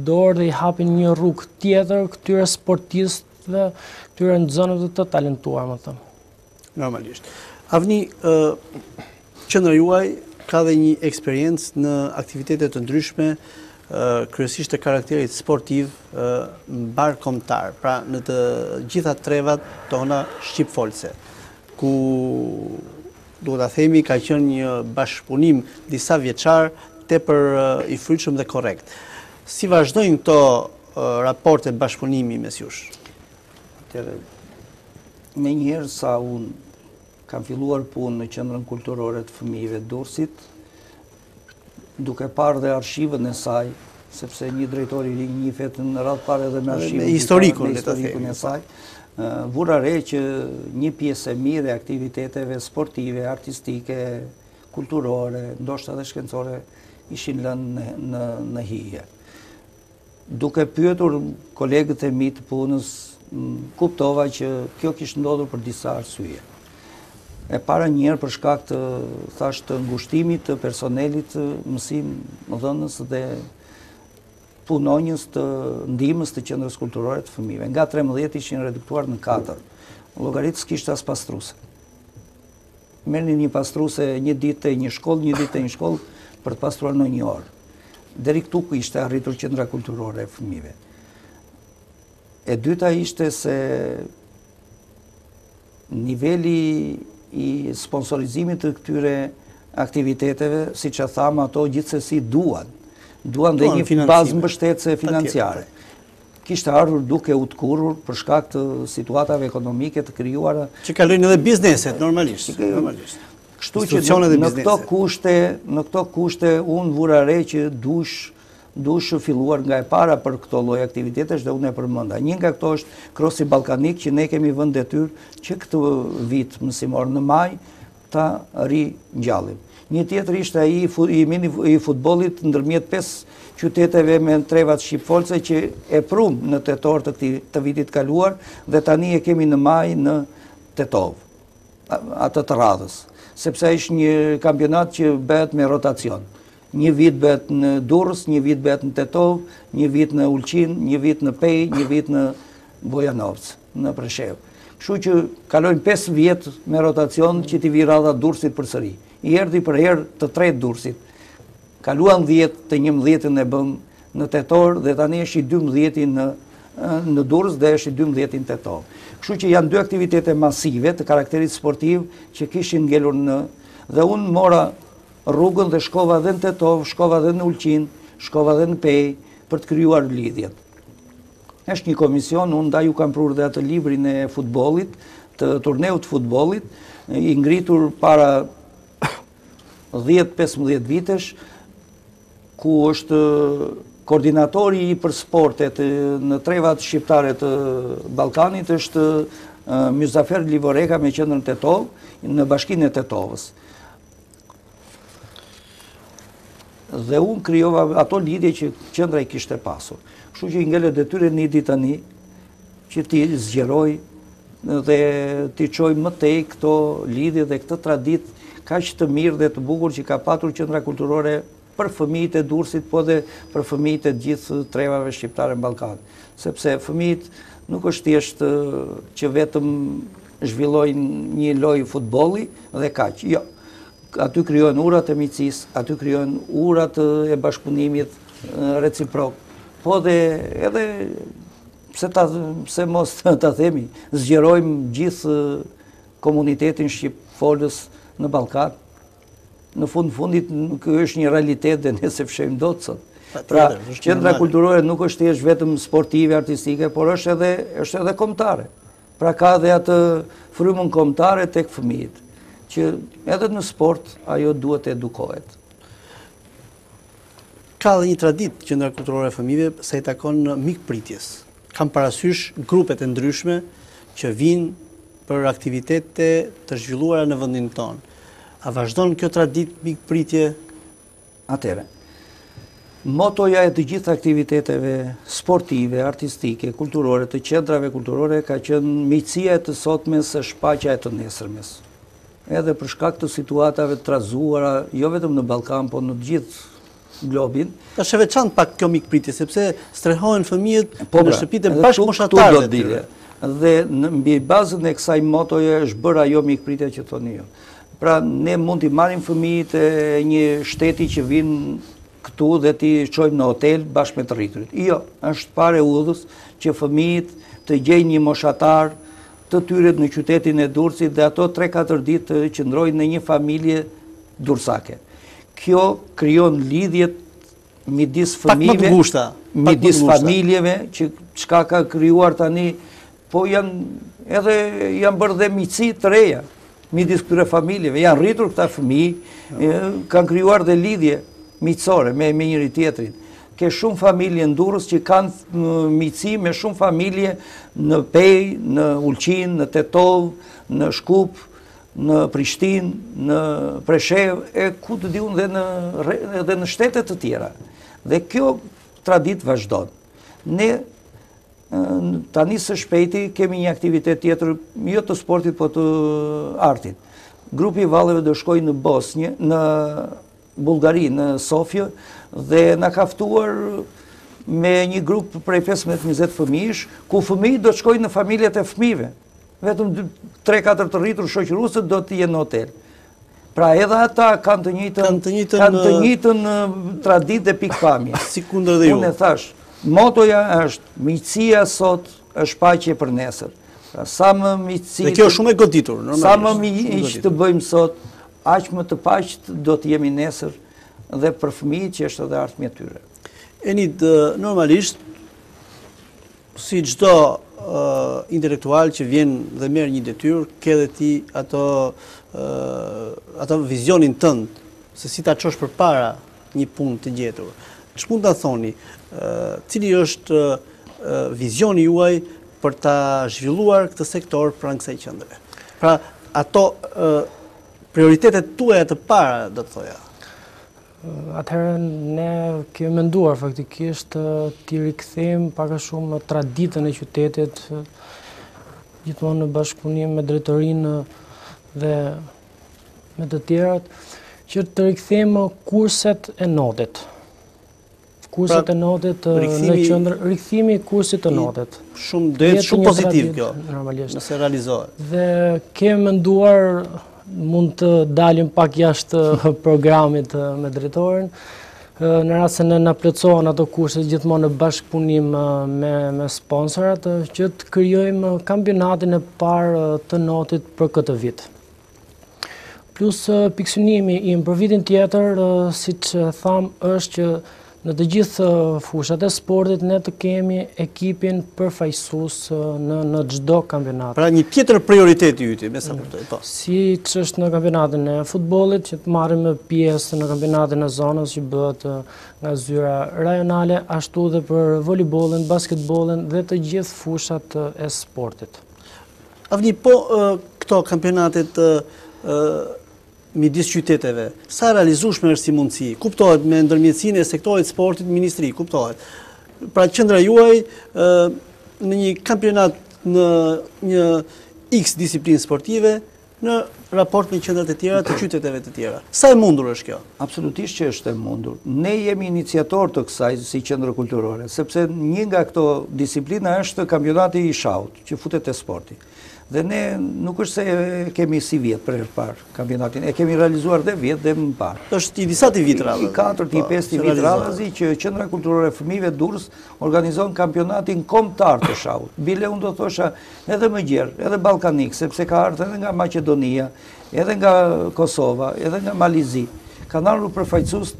derë dhe i hapin një rrugë tjetër këtyre sportistëve, këtyre nxënësve të talentuar, domethënë. Normalisht. Avni, qendra juaj ka dhe një eksperiencë në aktivitete të ndryshme, kryesisht të karakterit sportiv mbarëkombëtar, pra në të gjitha trevat tona shqipfolëse, ku Duhet ta themi, ka qenë një bashkëpunim disavjeçar tepër i frytshëm dhe korrekt. Si vazhdojnë këto raporte bashkëpunimi mes jush? Atëherë, menjëherë sa unë kam filluar punë në Qendrën Kulturore të Fëmijëve të Durrësit, Duke parë dhe arshivën e saj, sepse një drejtor i ri njihet në radhë të parë edhe me arshivën me historikun e saj, vura re që një pjesë e mirë e aktiviteteve sportive, artistike, kulturore, ndoshta edhe shkencore, ishin lënë në hije. Duke pyetur kolegët e mi të punës, kuptova që kjo kishte ndodhur për disa arsye. E para njëherë për shkak, të thashë, të ngushtimit të personelit mësimdhënës dhe punonjësve ndihmës të qendrës kulturore të fëmijëve. Nga 13 ishin reduktuar në 4. Llogarit, s'kishte as pastruese. Merrnim një pastruese një ditë te një shkollë, një ditë te një shkollë për të pastruar nonjë orë. Deri këtu kishte arritur qendra kulturore e fëmijëve. E dyta ishte se niveli i sponsorizimit të këtyre aktiviteteve, siç e thamë ato gjithsesi duan, duan dhe një bazë mbështetëse financiare. kishte ardhur duke u tkurrur për shkak të situatave ekonomike të krijuara. Që kalojnë edhe bizneset, normalisht. Kështu që në këto kushte, në këto kushte, unë vura re që duhesh duhesh filluar nga e para për këto lloj aktivitetesh dhe unë e përmenda. Një nga këto është krosi ballkanik që ne kemi vënë detyrë që këtë vit mësimor në maj, ta ringjallim. Një tjetër ishte ai i i futbollit ndërmjet pesë qyteteve me trevat shqipfolëse, që e prumë në tetor të të vitit të kaluar dhe tani e kemi në maj në Tetovë atë të radhës, sepse është një kampionat që bëhet me rotacion. Një vit bëhet në Durrës, një vit bëhet në Tetovë, një vit në Ulqin, një vit në Pejë, një vit në Bujanovc, në Preshevë. Kështu që kalojnë 5 vjet me rotacion që t'i vijë radha Durrësit përsëri. I erdhi për herë të tretë Durrësit. Kaluan 10 të 11-ën e bëmë në Tetor dhe tani është i 12-i në në Durrës dhe është i 12-i në Tetovë. Kështu që janë dy aktivitete masive të karakterit sportiv që kishin ngelur në dhe unë mora rrugën dhe shkova dhe në Tetovë, shkova dhe në Ulqin, shkova dhe në Pejë, për të krijuar lidhjet. Është një komision, unë ta ju kam prur dhe atë librin e futbollit, të turneut të futbollit, i ngritur para 10-15 vitesh, ku është koordinatori i për sportet në trevat shqiptare të Ballkanit, është Muzafer Livoreka me qendër në Tetovë, në bashkinë e Tetovës. Dhe unë krijova ato lidhje që qendra i kishte pasur. Kështu që i ngelet detyrë Endit tani që t'i zgjerojë dhe t'i çojë më tej këto lidhje dhe këtë traditë kaq të mirë dhe të bukur që ka patur qendra kulturore për fëmijët e Durrësit, po dhe për fëmijët e të gjithë trevave shqiptare në Ballkan. Sepse fëmijët nuk është thjesht që vetëm zhvillojnë një lojë futbolli dhe kaq. Jo. Aty krijohen urat e miqësisë, aty krijohen urat e bashkëpunimit reciprok. Po dhe edhe pse ta pse mos ta themi, zgjerojmë gjithë komunitetin shqipfolës në Ballkan. Në fund fundit, ky është një realitet dhe ne s'e fshehim dot sot. Pra, qendra kulturore nuk është thjesht vetëm sportive, artistike, por është edhe, është edhe kombëtare. Pra ka edhe atë frymën kombëtare tek fëmijët, që edhe në sport ajo duhet të edukohet. Ka dhe një traditë qendra kulturore e fëmijëve, sa i takon mikpritjes. Kam parasysh grupet e ndryshme që vijnë për aktivitete të zhvilluara në vendin tonë. A vazhdon kjo traditë mikpritje? Atëherë, motoja e të gjithë aktiviteteve sportive, artistike, kulturore, të qendrave kulturore ka qenë miqësia e të sotmes është paqja e të nesërmes. Edhe për shkak të situatave të trazuara, jo vetëm në Ballkan, por në të gjithë globin. Është e veçantë pak kjo mikpritje sepse strehohen fëmijët po, në shtëpitë e bashkëmoshatarëve të tyre. Dhe mbi bazën e kësaj motoje është bërë ajo mikpritja që thoni ju. Pra ne mund të marrim fëmijët e një shteti që vijnë këtu dhe t'i çojmë në hotel bashkë me të rriturit. Jo, është parë e udhës që fëmijët të gjejnë një moshatar të tyre në qytetin e Durrësit dhe ato tre-katër ditë të qëndrojnë në një familje durrsake. Kjo krijon lidhjet midis fëmijëve, midis familjeve që çka ka krijuar tani, po janë edhe janë bërë dhe miqësi të reja. Midis këtyre familjeve janë rritur këta fëmijë, kanë krijuar dhe lidhje miqësore me me njëri-tjetrin. Ke shumë familje në Durrës që kanë miqësi me shumë familje në Pejë, në Ulqin, në Tetovë, në Shkup, në Prishtinë, në Preshevë e ku ta di unë dhe në edhe në shtete të tjera. Dhe kjo traditë vazhdon. Ne Tani së shpejti kemi një aktivitet tjetër, jo të sportit, po të artit. Grupi i valleve do shkojë në Bosnje, në Bullgari, në Sofje, dhe na ka ftuar me një grup prej 15-20 fëmijësh, ku fëmijët do të shkojnë në familjet e fëmijëve. Vetëm 3-4 të rritur shoqëruesit do të jenë në hotel. Pra edhe ata kanë të njëjtën kanë të njëjtën traditë dhe pikëpamje. Sikundër dhe ju. Unë thashë, motoja është miqësia sot është paqe për nesër. Pra, sa më miqësi. Dhe kjo është shumë e goditur, normalisht. Sa më miqësi të bëjmë sot, aq më të paqtë do të jemi nesër dhe për fëmijët që është edhe ardhmja e tyre. Enid, normalisht Si çdo intelektual që vjen dhe merr një detyrë, ke dhe ti ato ato vizionin tënd se si ta çosh përpara një punë të gjetur. Ç'mund ta thoni, cili është vizioni juaj për ta zhvilluar këtë sektor pranë kësaj qendre? Pra, ato prioritetet tuaja të para, do të thoja. Atëherë ne kemi menduar faktikisht t'i rikthejmë pak a shumë traditën e qytetit gjithmonë në bashkëpunim me drejtorinë dhe me të tjerat që të rikthejmë kurset e notit. Kurset e notit në qendër, rikthimi i kursit të notit. Shumë, do jetë shumë pozitiv kjo, normalisht. Nëse realizohet. Dhe kemi menduar, mund të dalim pak jashtë programit me drejtorin, në rast se na plotësohen ato kurset gjithmonë në bashkëpunim me sponsorat, që të krijojmë kampionatin e parë të notit për këtë vit. Plus pikësynimi im për vitin tjetër, siç e thamë, është që në të gjithë fushat e sportit ne të kemi ekipin përfaqësues në në çdo kampionat. Pra një tjetër prioritet i yti, me sa kuptoj, po. Siç është në kampionatin e futbollit, që të marrim pjesë në kampionatin e zonës që bëhet nga zyra rajonale, ashtu dhe për volejbollin, basketbollin dhe të gjithë fushat e sportit. Avni, po këto kampionatet midis qyteteve, sa e realizueshme është si mundësi, kuptohet me ndërmjetësinë e sektorit të sportit në ministri, kuptohet. Pra qendra juaj në një kampionat në një x disiplinë sportive, në raport me qendrat e tjera të qyteteve të tjera. Sa e mundur është kjo? Absolutisht që është e mundur. Ne jemi iniciatorë të kësaj si qendër kulturore, sepse një nga këto disiplina është kampionati i shahut. që futet te sporti. Dhe ne nuk është se e kemi sivjet për herë të parë kampionatin, e kemi realizuar dhe vjet dhe më parë. Është i disati vit radhazi. I katërti, po, i pesti vit radhazi që Qendra Kulturore e Fëmijëve Durrës organizon kampionatin kombëtar të shahut. Bile unë do thosha edhe më gjerë, edhe ballkanik, sepse ka ardhur edhe nga Maqedonia, edhe nga Kosova, edhe nga Mali i Zi. Kanë ardhur përfaqësues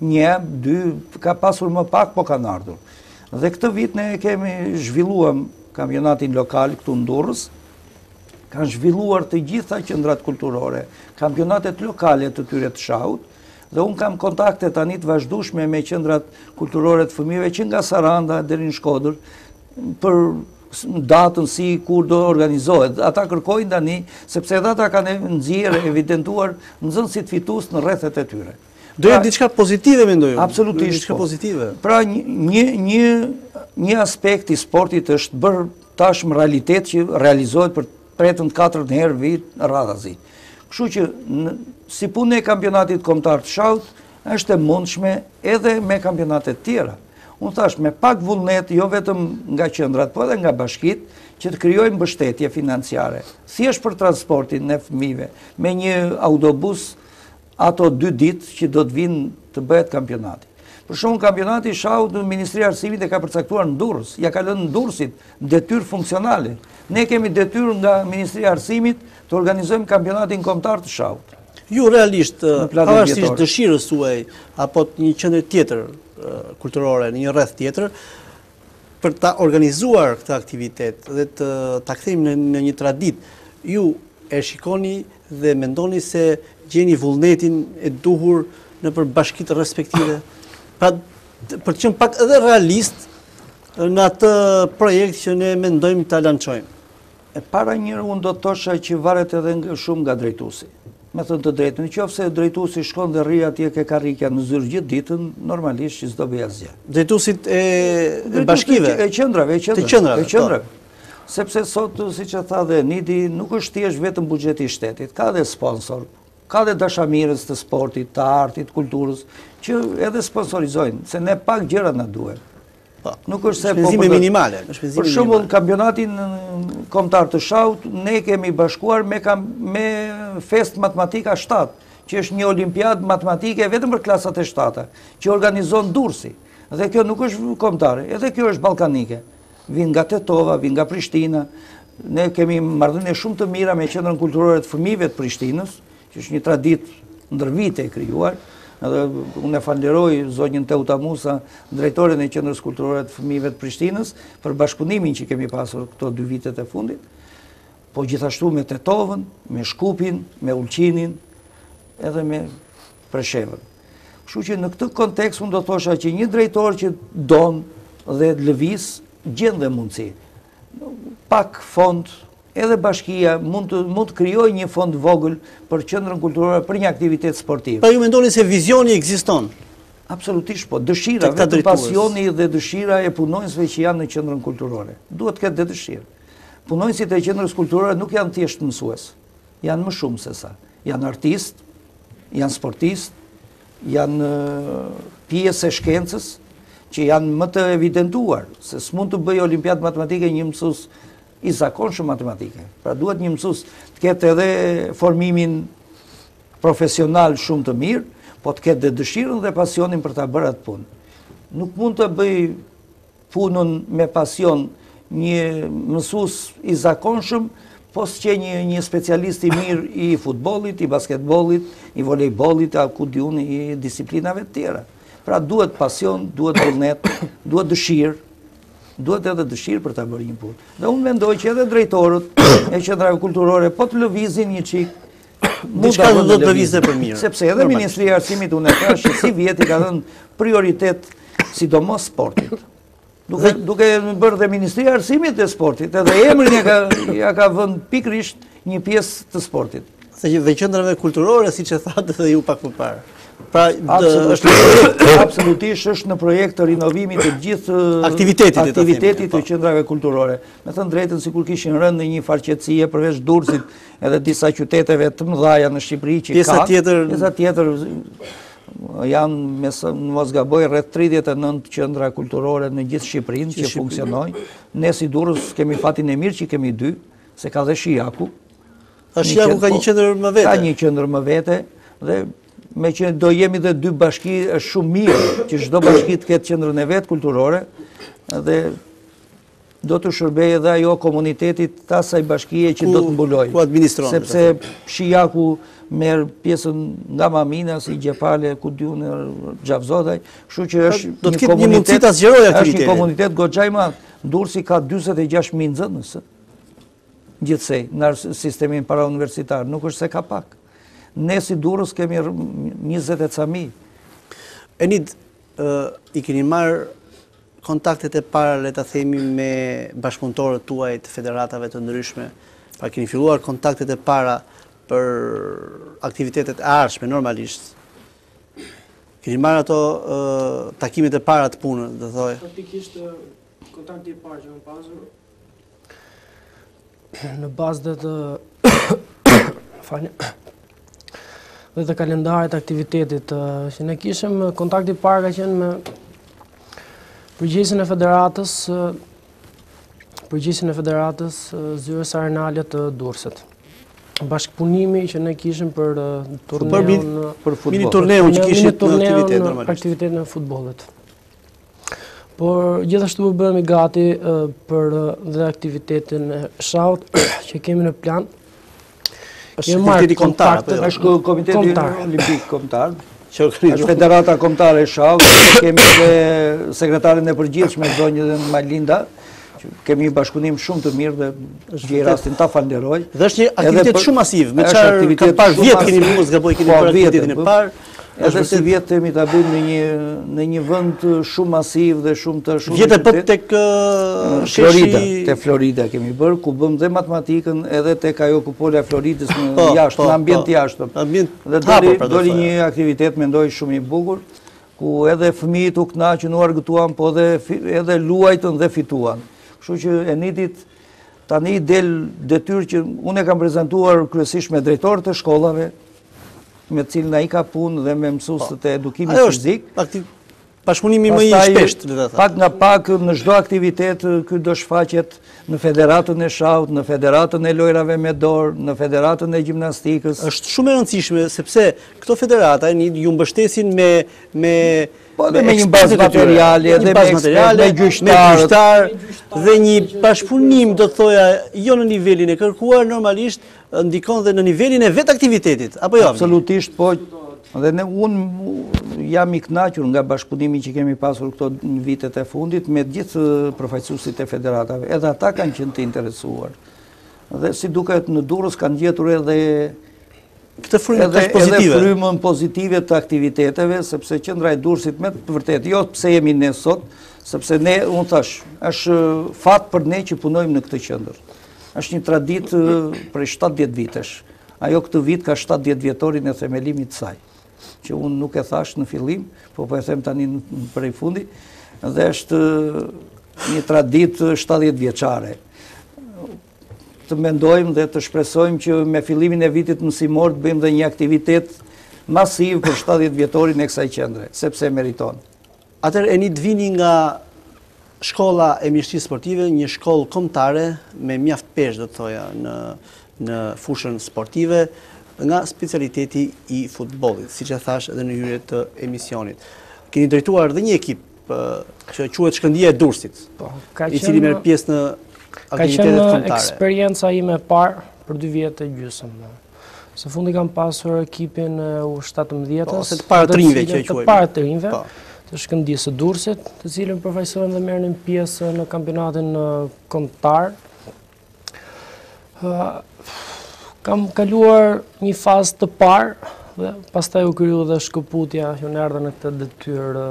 Një, dy, ka pasur më pak, po kanë ardhur. Dhe këtë vit ne kemi zhvilluam kampionatin lokal këtu në Durrës, kanë zhvilluar të gjitha qendrat kulturore, kampionatet lokale të tyre të shahut, dhe unë kam kontakte tani të vazhdueshme me qendrat kulturore të fëmijëve, që nga Saranda deri në Shkodër, për datën si kur do organizohet. Ata kërkojnë tani, sepse edhe ata kanë nxjerrë, evidentuar, nxënësit fitues në rrethet e tyre. Do jetë pra- diçka pozitive mendoj unë. Absolutisht. Do jetë diçka po. pozitive. Pra një një një aspekt i sportit është bërë tashmë realitet që realizohet për të tretën, të 4 herë vit radhazi. Kështu që në, si puna e kampionatit kombëtar të shahut është e mundshme edhe me kampionate të tjera. Unë thashë me pak vullnet jo vetëm nga qendrat, por edhe nga bashkitë, që të krijojmë mbështetje financiare. Siç është për transportin e fëmijëve me një autobus ato dy ditë që do të vijnë të bëhet kampionati. Për shembull kampionati i shahut, Ministria e Arsimit e ka përcaktuar në Durrës, ia ka lënë Durrësit detyrë funksionale. Ne kemi detyrë nga Ministria e Arsimit të organizojmë kampionatin kombëtar të shahut. Ju realisht, pavarësisht dëshirës suaj, apo të një qendre tjetër kulturore, në një rreth tjetër, Për ta organizuar këtë aktivitet dhe të ta kthejmë në në një traditë, ju e shikoni dhe mendoni se gjeni vullnetin e duhur nëpër bashkitë respektive? Pra, për të qenë pak edhe realist në atë projekt që ne mendojmë ta lançojmë. E para njëherë unë do të thosha që varet edhe nga shumë nga drejtuesi. Me thënë të drejtën, në qoftë se drejtuesi shkon dhe rri atje ke karrika në zyrë gjithë ditën, normalisht që s'do bëjë asgjë. Drejtuesit e bashkive? E qendrave, e qendrave. E qendrave. Po. Sepse sot, siç tha dhe Nidi, nuk është thjesht vetëm buxheti i shtetit, ka dhe sponsorë, ka dhe dashamirës të sportit, të artit, të kulturës, që edhe sponsorizojnë, se ne pak gjëra na duhen. Po, nuk është se po përdo... Shpenzime minimale. Për shembull në kampionatin kombëtar të shahut, ne kemi bashkuar me fest matematika 7, që është një olimpiadë matematike vetëm për klasat e 7, që organizon Durrësi. Dhe kjo nuk është kombëtare, edhe kjo është ballkanike. Vijnë nga Tetova, vijnë nga Prishtina. Ne kemi marrëdhënie shumë të mira me qendrën kulturore të fëmijëve të Prishtinës, që është një traditë ndër vite e krijuar, edhe unë e falënderoj zonjën Teuta Musa, drejtoren e qendrës kulturore të fëmijëve të Prishtinës, për bashkëpunimin që kemi pasur këto dy vitet e fundit, po gjithashtu me Tetovën, me Shkupin, me Ulqinin, edhe me Preshevën. Kështu që në këtë kontekst unë do thosha që një drejtor që don dhe lëviz gjen dhe mundësi. Pak fond Edhe bashkia mund të mund të krijojë një fond të vogël për qendrën kulturore për një aktivitet sportiv. Pra ju mendoni se vizioni ekziston? Absolutisht po, dëshira, vetëm pasioni dhe dëshira e punonjësve që janë në qendrën kulturore. Duhet të ketë dhe dëshirë. Punonjësit e qendrës kulturore nuk janë thjesht mësues. Janë më shumë se sa. Janë artistë, janë sportistë, janë pjesë e shkencës që janë më të evidentuar se s'mund të bëjë olimpiadë matematike një mësues i zakonshëm matematike. Pra duhet një mësues të ketë edhe formimin profesional shumë të mirë, po të ketë dhe dëshirën dhe pasionin për ta bërë atë punë. Nuk mund ta bëjë punën me pasion një mësues i zakonshëm, po s'qe një, një specialist i mirë i futbolit, i basketbolit, i volejbolit, a ku di unë i disiplinave të tjera. Pra duhet pasion, duhet vullnet, duhet dëshirë, duhet edhe dëshirë për ta bërë një punë. Dhe unë mendoj që edhe drejtorët e qendrave kulturore po të lëvizin një çik diçka do të lëvizë për mirë. Sepse edhe Ministria e Arsimit unë e thashë që sivjet i ka dhënë prioritet sidomos sportit. Duke duke bërë dhe Ministria e Arsimit e Sportit, edhe emrin e ka ia ka vënë pikërisht Një pjesë të sportit. Dhe qendrave kulturore, siç e thatë dhe ju pak më parë. Pra, absolutisht është në projekt të rinovimit të gjithë aktivitetit të qendrave kulturore. Me thënë të drejtën, sikur kishin rënë në një farë qetësie përveç Durrësit edhe disa qyteteve të mëdha në Shqipëri që ka. Pjesa tjetër... Pjesa tjetër janë, në mos gaboj, rreth 39 qendra kulturore në gjithë Shqipërinë që funksionojnë. Ne si Durrës kemi fatin e mirë që kemi dy, Se ka dhe Shijaku. A Shijaku ka një qendër më vete? Ka një qendër më vete dhe meqë do jemi dhe dy bashki, është shumë mirë që çdo bashki të ketë qendrën e vet kulturore dhe do të shërbejë edhe ajo komunitetit të asaj bashkie që do të mbulojë. Ku administron? Sepse Shijaku merr pjesën nga Maminasi, Gjepale, ku dy unë Xhafzotaj, kështu që është një komunitet... Do të ketë një mundësi ta zgjerojë aktivitetin. është një komunitet goxha i madh, Durrësi ka 26 mijë nxënës. Gjithsej, në sistemin parauniversitar, nuk është se ka pak. Ne si Durrës kemi njëzet e ca mijë. Enid, i keni marrë kontaktet e para, le të themi, me bashkëpunëtorët tuaj të federatave të ndryshme, pra keni filluar kontaktet e para për aktivitetet e ardhshme, normalisht. Keni marrë ato takimet e para të punës, le të themi? Faktikisht, kontakti i parë që kam pasur, në bazë dhe të falje dhe të kalendarit aktivitetit që ne kishim kontakti i parë ka qenë me përgjegjësen e federatës përgjegjësen e federatës zyrës rajonale të Durrësit bashkëpunimi që ne kishim për uh, turneun uh, për futbol. Mini turneun që kishim në aktivitet normalisht. Aktivitetin e futbollit. Por gjithashtu po bëhemi gati për dhe aktivitetin e shahut që kemi në plan. Kemi marrë kontakt jo? me Komitetin Olimpik Kombëtar. Është Federata Kombëtare e Shahut, kemi dhe sekretaren e përgjithshme zonjën Majlinda, kemi një bashkëpunim shumë të mirë dhe gjej rastin ta falënderoj. Dhe është një aktivitet shumë masiv, me çfarë kam parë vjet keni punuar, s'gaboj keni bërë aktivitetin e parë. Edhe sivjet themi ta bëjmë në një në një vend shumë masiv dhe shumë të shumë. Vjet e bëtë tek Florida, te Florida kemi bërë ku bëmë dhe matematikën edhe tek ajo kupola e Floridës në po, jashtë, po, në ambient po. të jashtëm. Dhe doli pra, doli një aktivitet mendoj shumë i bukur ku edhe fëmijët u kënaqën, u argëtuan, po edhe edhe luajtën dhe fituan. Kështu që Enidit Tani i del detyrë që unë e kam prezentuar kryesisht me drejtorët e shkollave, me të cilin ai ka punë dhe me mësuesët e edukimit Ajo është fizik. aktiv- Bashkëpunimi më i Pastaj, shpeshtë, le ta them. Pak nga pak në çdo aktivitet ky do shfaqet në Federatën e Shahut, në Federatën e Lojrave me Dorë, në Federatën e Gjimnastikës. Është shumë e rëndësishme sepse këto federata një ju mbështesin me me Po edhe me një bazë materiale, edhe me materiale, me gjyqtarë dhe një bashkëpunim do të thoja jo në nivelin e kërkuar, normalisht ndikon dhe në nivelin e vetë aktivitetit, apo jo? Absolutisht, po dhe ne unë jam i kënaqur nga bashkëpunimi që kemi pasur këto vitet e fundit me gjithë përfaqësuesit e federatave. Edhe ata kanë qenë të interesuar. Dhe si duket në Durrës kanë gjetur edhe këtë frymë, edhe frymën pozitive të aktiviteteve, sepse qendra e Durrësit me të vërtetë, jo pse jemi ne sot, sepse ne, unë thashë, është fat për ne që punojmë në këtë qendër. Është një traditë prej 70 vitesh. Ajo këtë vit ka 70 vjetorin e themelimit të saj. që unë nuk e thashë në fillim, po po e them tani prej fundi, dhe është një traditë 70 vjeçare. Të mendojmë dhe të shpresojmë që me fillimin e vitit mësimor të bëjmë dhe një aktivitet masiv për 70 vjetorin e kësaj qendre, sepse e meriton. Atëherë Enid vini nga shkolla e mjeshtërisë sportive, një shkollë kombëtare me mjaft peshë do të thoja në fushën sportive nga specialiteti i futbollit, siç e thashë edhe në hyrje të emisionit. Keni drejtuar edhe një ekip që quhet Shkëndija e Durrësit, po, i cili merr pjesë në aktivitetet kombëtare. Ka qenë eksperienca ime e parë për dy vjet e gjysmë. Së fundi kam pasur ekipin e U 17-ës, të para të rinjve që e quajmë. Të para të rinjve, po. të Shkëndijës së Durrësit, të cilën përfaqësonin dhe merrnin pjesë në kampionatin kombëtar. Kam kaluar një fazë të parë, dhe pastaj u krijua dhe shkëputja, që unë erdha në këtë detyrë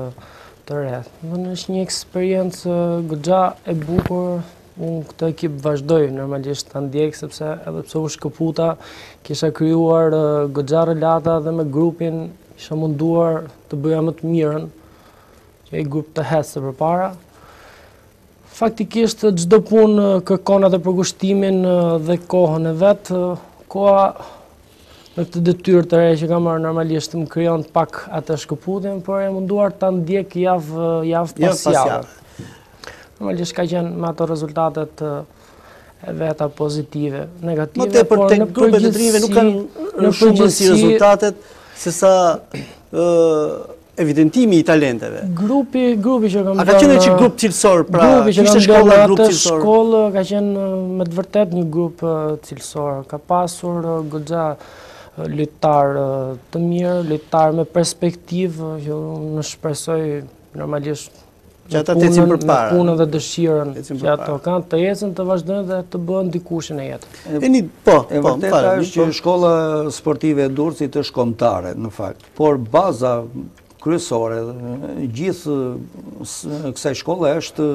të re. Dhe është një eksperiencë goxha e bukur, Unë këtë ekip vazhdoj normalisht ta ndjek sepse edhe pse u shkëputa, kisha krijuar goxha relata dhe me grupin isha munduar të bëja më të mirën që ai grup të ecë përpara. Faktikisht çdo punë kërkon atë përkushtimin dhe kohën e vet. Koha Në këtë detyrë të re që kam marrë normalisht më krijon pak atë shkëputjen, por jam munduar ta ndjek javë javë pas javë. Normalisht ka qenë me ato rezultatet e veta pozitive, negative. Më tepër tek grupet e të rinjve nuk kanë shumë rëndësi rezultatet se sa evidentimi i talenteve. Grupi, grupi që kam bërë... A ka qenë një grup cilësor, pra, kishtë shkolla grup cilësor? Ka qenë me të vërtetë një grup cilësor. Ka pasur goxha lojtarë të mirë, lojtarë me perspektivë, që unë shpresoj normalisht Që ata të ecin përpara. Me punën dhe dëshirën që ato kanë, të ecin, të vazhdojnë dhe të bëhen dikushi në jetë. Enid, po, e po, e vërteta është që po, shkolla sportive e Durrësit është kombëtare, në fakt. Por baza kryesore e gjithë kësaj shkolle është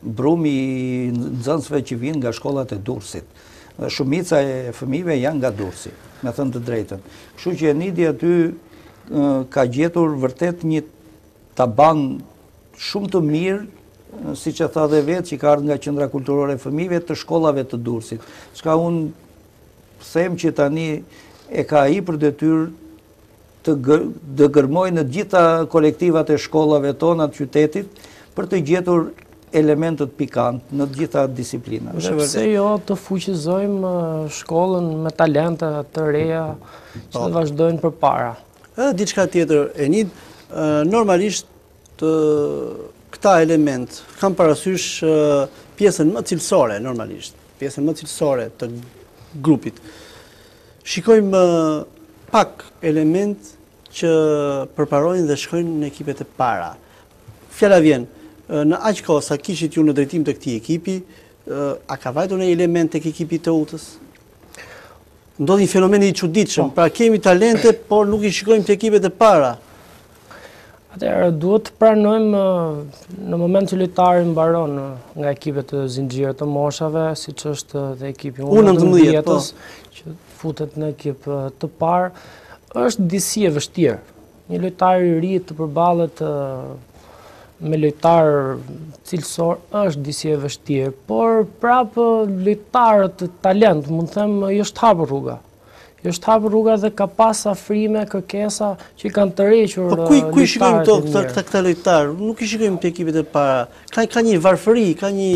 brumi i nxënësve që vijnë nga shkollat e Durrësit. Dhe shumica e fëmijëve janë nga Durrësi, me thënë të drejtën. Kështu që Enidi aty ka gjetur vërtet një Ta ban shumë të mirë, siç e tha dhe vetë, që ka ardhur nga Qendra Kulturore e Fëmijëve të shkollave të Durrësit. Çka unë them që tani e ka ai për detyrë të gërmojë në gjitha kolektivat e shkollave tona të qytetit për të gjetur elementët pikant në gjitha disiplinat. Dhe përse jo të fuqizojmë shkollën me talenta të reja që të vazhdojnë përpara. Edhe diçka tjetër, Enid, normalisht këta element kam parasysh pjesën më cilësore, normalisht, pjesën më cilësore të grupit. Shikojmë pak element që përparojnë dhe shkojnë në ekipet e para. Fjala vjen, në aq kohë sa kishit ju në drejtim të këtij ekipi, a ka vajtur ndonjë element te ekipi i Teutës? Ndodh një fenomen i çuditshëm, po. pra kemi talente, por nuk i shikojmë te ekipet e para. Atëherë, duhet të pranojmë në moment që lojtari mbaron nga ekipet zinxhir të moshave, siç është dhe ekipi U nëntëmbëdhjetës, po. që futet në ekip të parë, është disi e vështirë. Një lojtar i ri të përballet me lojtarë cilësorë është disi e vështirë, por prapë lojtarët talent, mund të them, i është hapur rruga. I është hapur rruga dhe ka pas afrime, kërkesa që i kanë tërhequr lojtarët e mirë. Po ku i shikojmë këto këta lojtarë? Nuk i shikojmë te ekipet e para. Ka një varfëri, ka një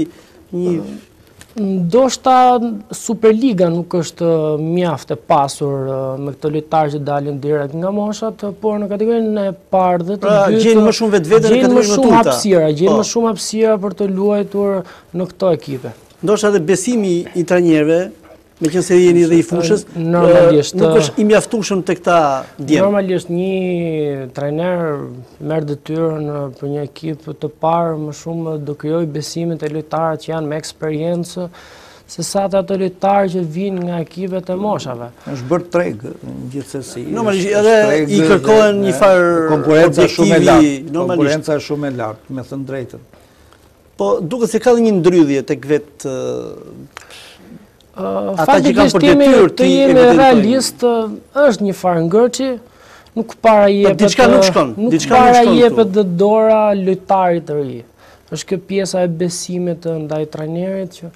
Ndoshta Superliga nuk është mjaft e pasur me këto lojtarë që dalin direkt nga moshat, por në kategorinë e parë dhe të pra, dytë gjejnë më shumë vetveten në kategoritë më të ulta. Hapësira, gjejnë po. më shumë hapësira për të luajtur në këto ekipe. Ndoshta edhe besimi i trajnerëve Meqenëse jeni dhe i fushës, nuk është i mjaftueshëm te këta djem? Normalisht një trener merr detyrën për një ekip të parë, më shumë do krijojë besim te lojtarët që janë me eksperiencë, sesa te ato lojtarë që vijnë nga ekipet e moshave. është bërë treg, gjithsesi. Normalisht, edhe i kërkojnë një farë objektivi. Konkurrenca shumë e lartë, me thënë të drejtën. Po duket se ka dhe një ndrydhje te vetë ata që kanë për detyrë të jemi realist është një farë ngërçi, nuk para po, jepet diçka nuk shkon, nuk para jepet dhe dora lojtarit të ri. Është kjo pjesa e besimit të ndaj trajnerit që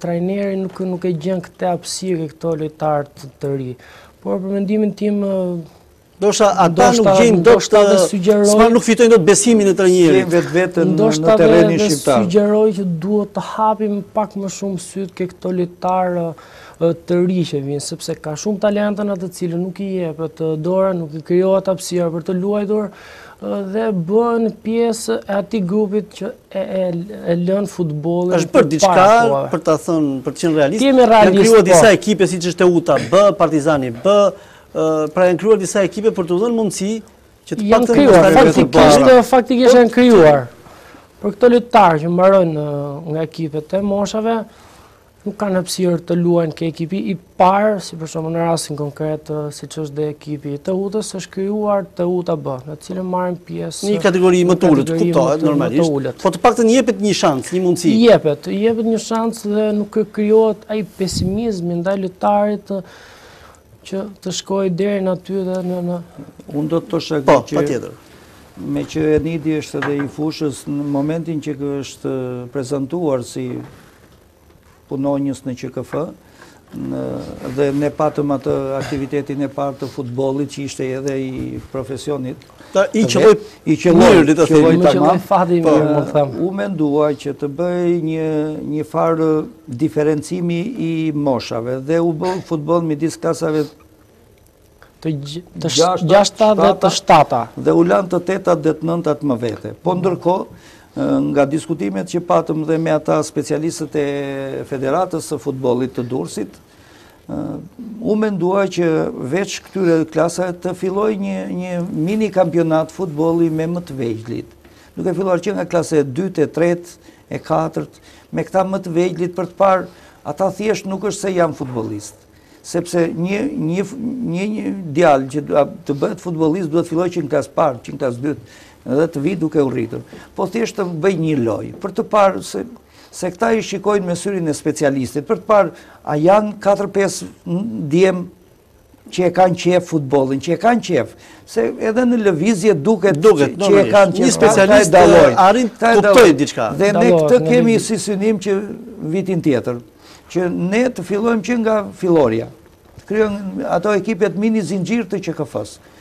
trajneri nuk nuk e gjen këtë hapësirë te këto lojtarë të, të ri. Por për mendimin tim Ndoshta ata nuk gjejnë dot ndoshta dhe sugjeroj. S'ma, nuk fitojnë dot besimin e trajnerit. Gjejnë vetveten në terrenin shqiptar. Ndoshta sugjeroj që duhet të hapim pak më shumë sytë ke këto lojtarë të ri që vijnë, sepse ka shumë talente në të cilën nuk i jepet dora, nuk i krijohet hapësira për të luajtur dhe bën pjesë e atij grupit që e, e, e lën futbollin. Është për diçka, për ta thënë, për të qenë realist. Kemi realist. Krijuar po. disa ekipe siç është Teuta B, Partizani B, Pra janë krijuar disa ekipe për t'u dhënë mundësi që të paktën të mos ndalojnë me futbollin. Faktikisht janë krijuar. Për këto lojtarë që mbarojnë nga ekipet e moshave, nuk kanë hapësirë të luajnë ke ekipi i parë, si për shembull në rastin konkret, siç është dhe ekipi i Teutës, është krijuar Teuta B, në të cilën marrin pjesë... Një kategori më të ulët, kuptohet normalisht, po të paktën jepet një shans, një mundësi. Jepet, jepet një shans dhe nuk krijohet ai pesimizmi ndaj lojtarit Që të shkojë deri në aty dhe në në... Unë do të thoja po, që... Po, patjetër. Meqë Enidi është edhe i fushës, në momentin që është prezantuar si punonjës në QKF, dhe ne patëm atë aktivitetin e parë të futbollit që ishte edhe i profesionit, Ta i qëlloj i qëlloj i të themi më qëlloj fati po, më më thamë. U mendua që të bëhej një, një farë diferencimi i moshave dhe u bë futboll midis klasave të gjashta dhe të shtata. Dhe u lanë të tetat dhe të nëntat më vete. Po ndërkohë, nga diskutimet që patëm dhe me ata specialistët e Federatës së Futbollit të Durrësit, U mendua që veç këtyre klasave të fillojë një minikampionat futbolli me më të vegjlit. Duke filluar që nga klasa e 2, e 3, e 4, me këta më të vegjlit për të parë, ata thjesht nuk është se janë futbollistë. Sepse një djalë që të bëhet futbollist, duhet fillojë që në klasë të parë, që në klasë 2, dhe të vijë duke u rritur. Po thjesht të bëjë një lojë, për të parë se... Se këta i shikojnë me syrin e specialistit, për të parë, a janë 4-5 djem që e kanë qejf futbollin, që e kanë qejf, se edhe në lëvizje duket që e kanë qejf, një specialist arrin të kuptojë diçka. Dhe ne këtë kemi si synim që vitin tjetër, që ne të fillojmë që nga fillorja, të krijojmë ato ekipet mini zinxhir të QKF-së.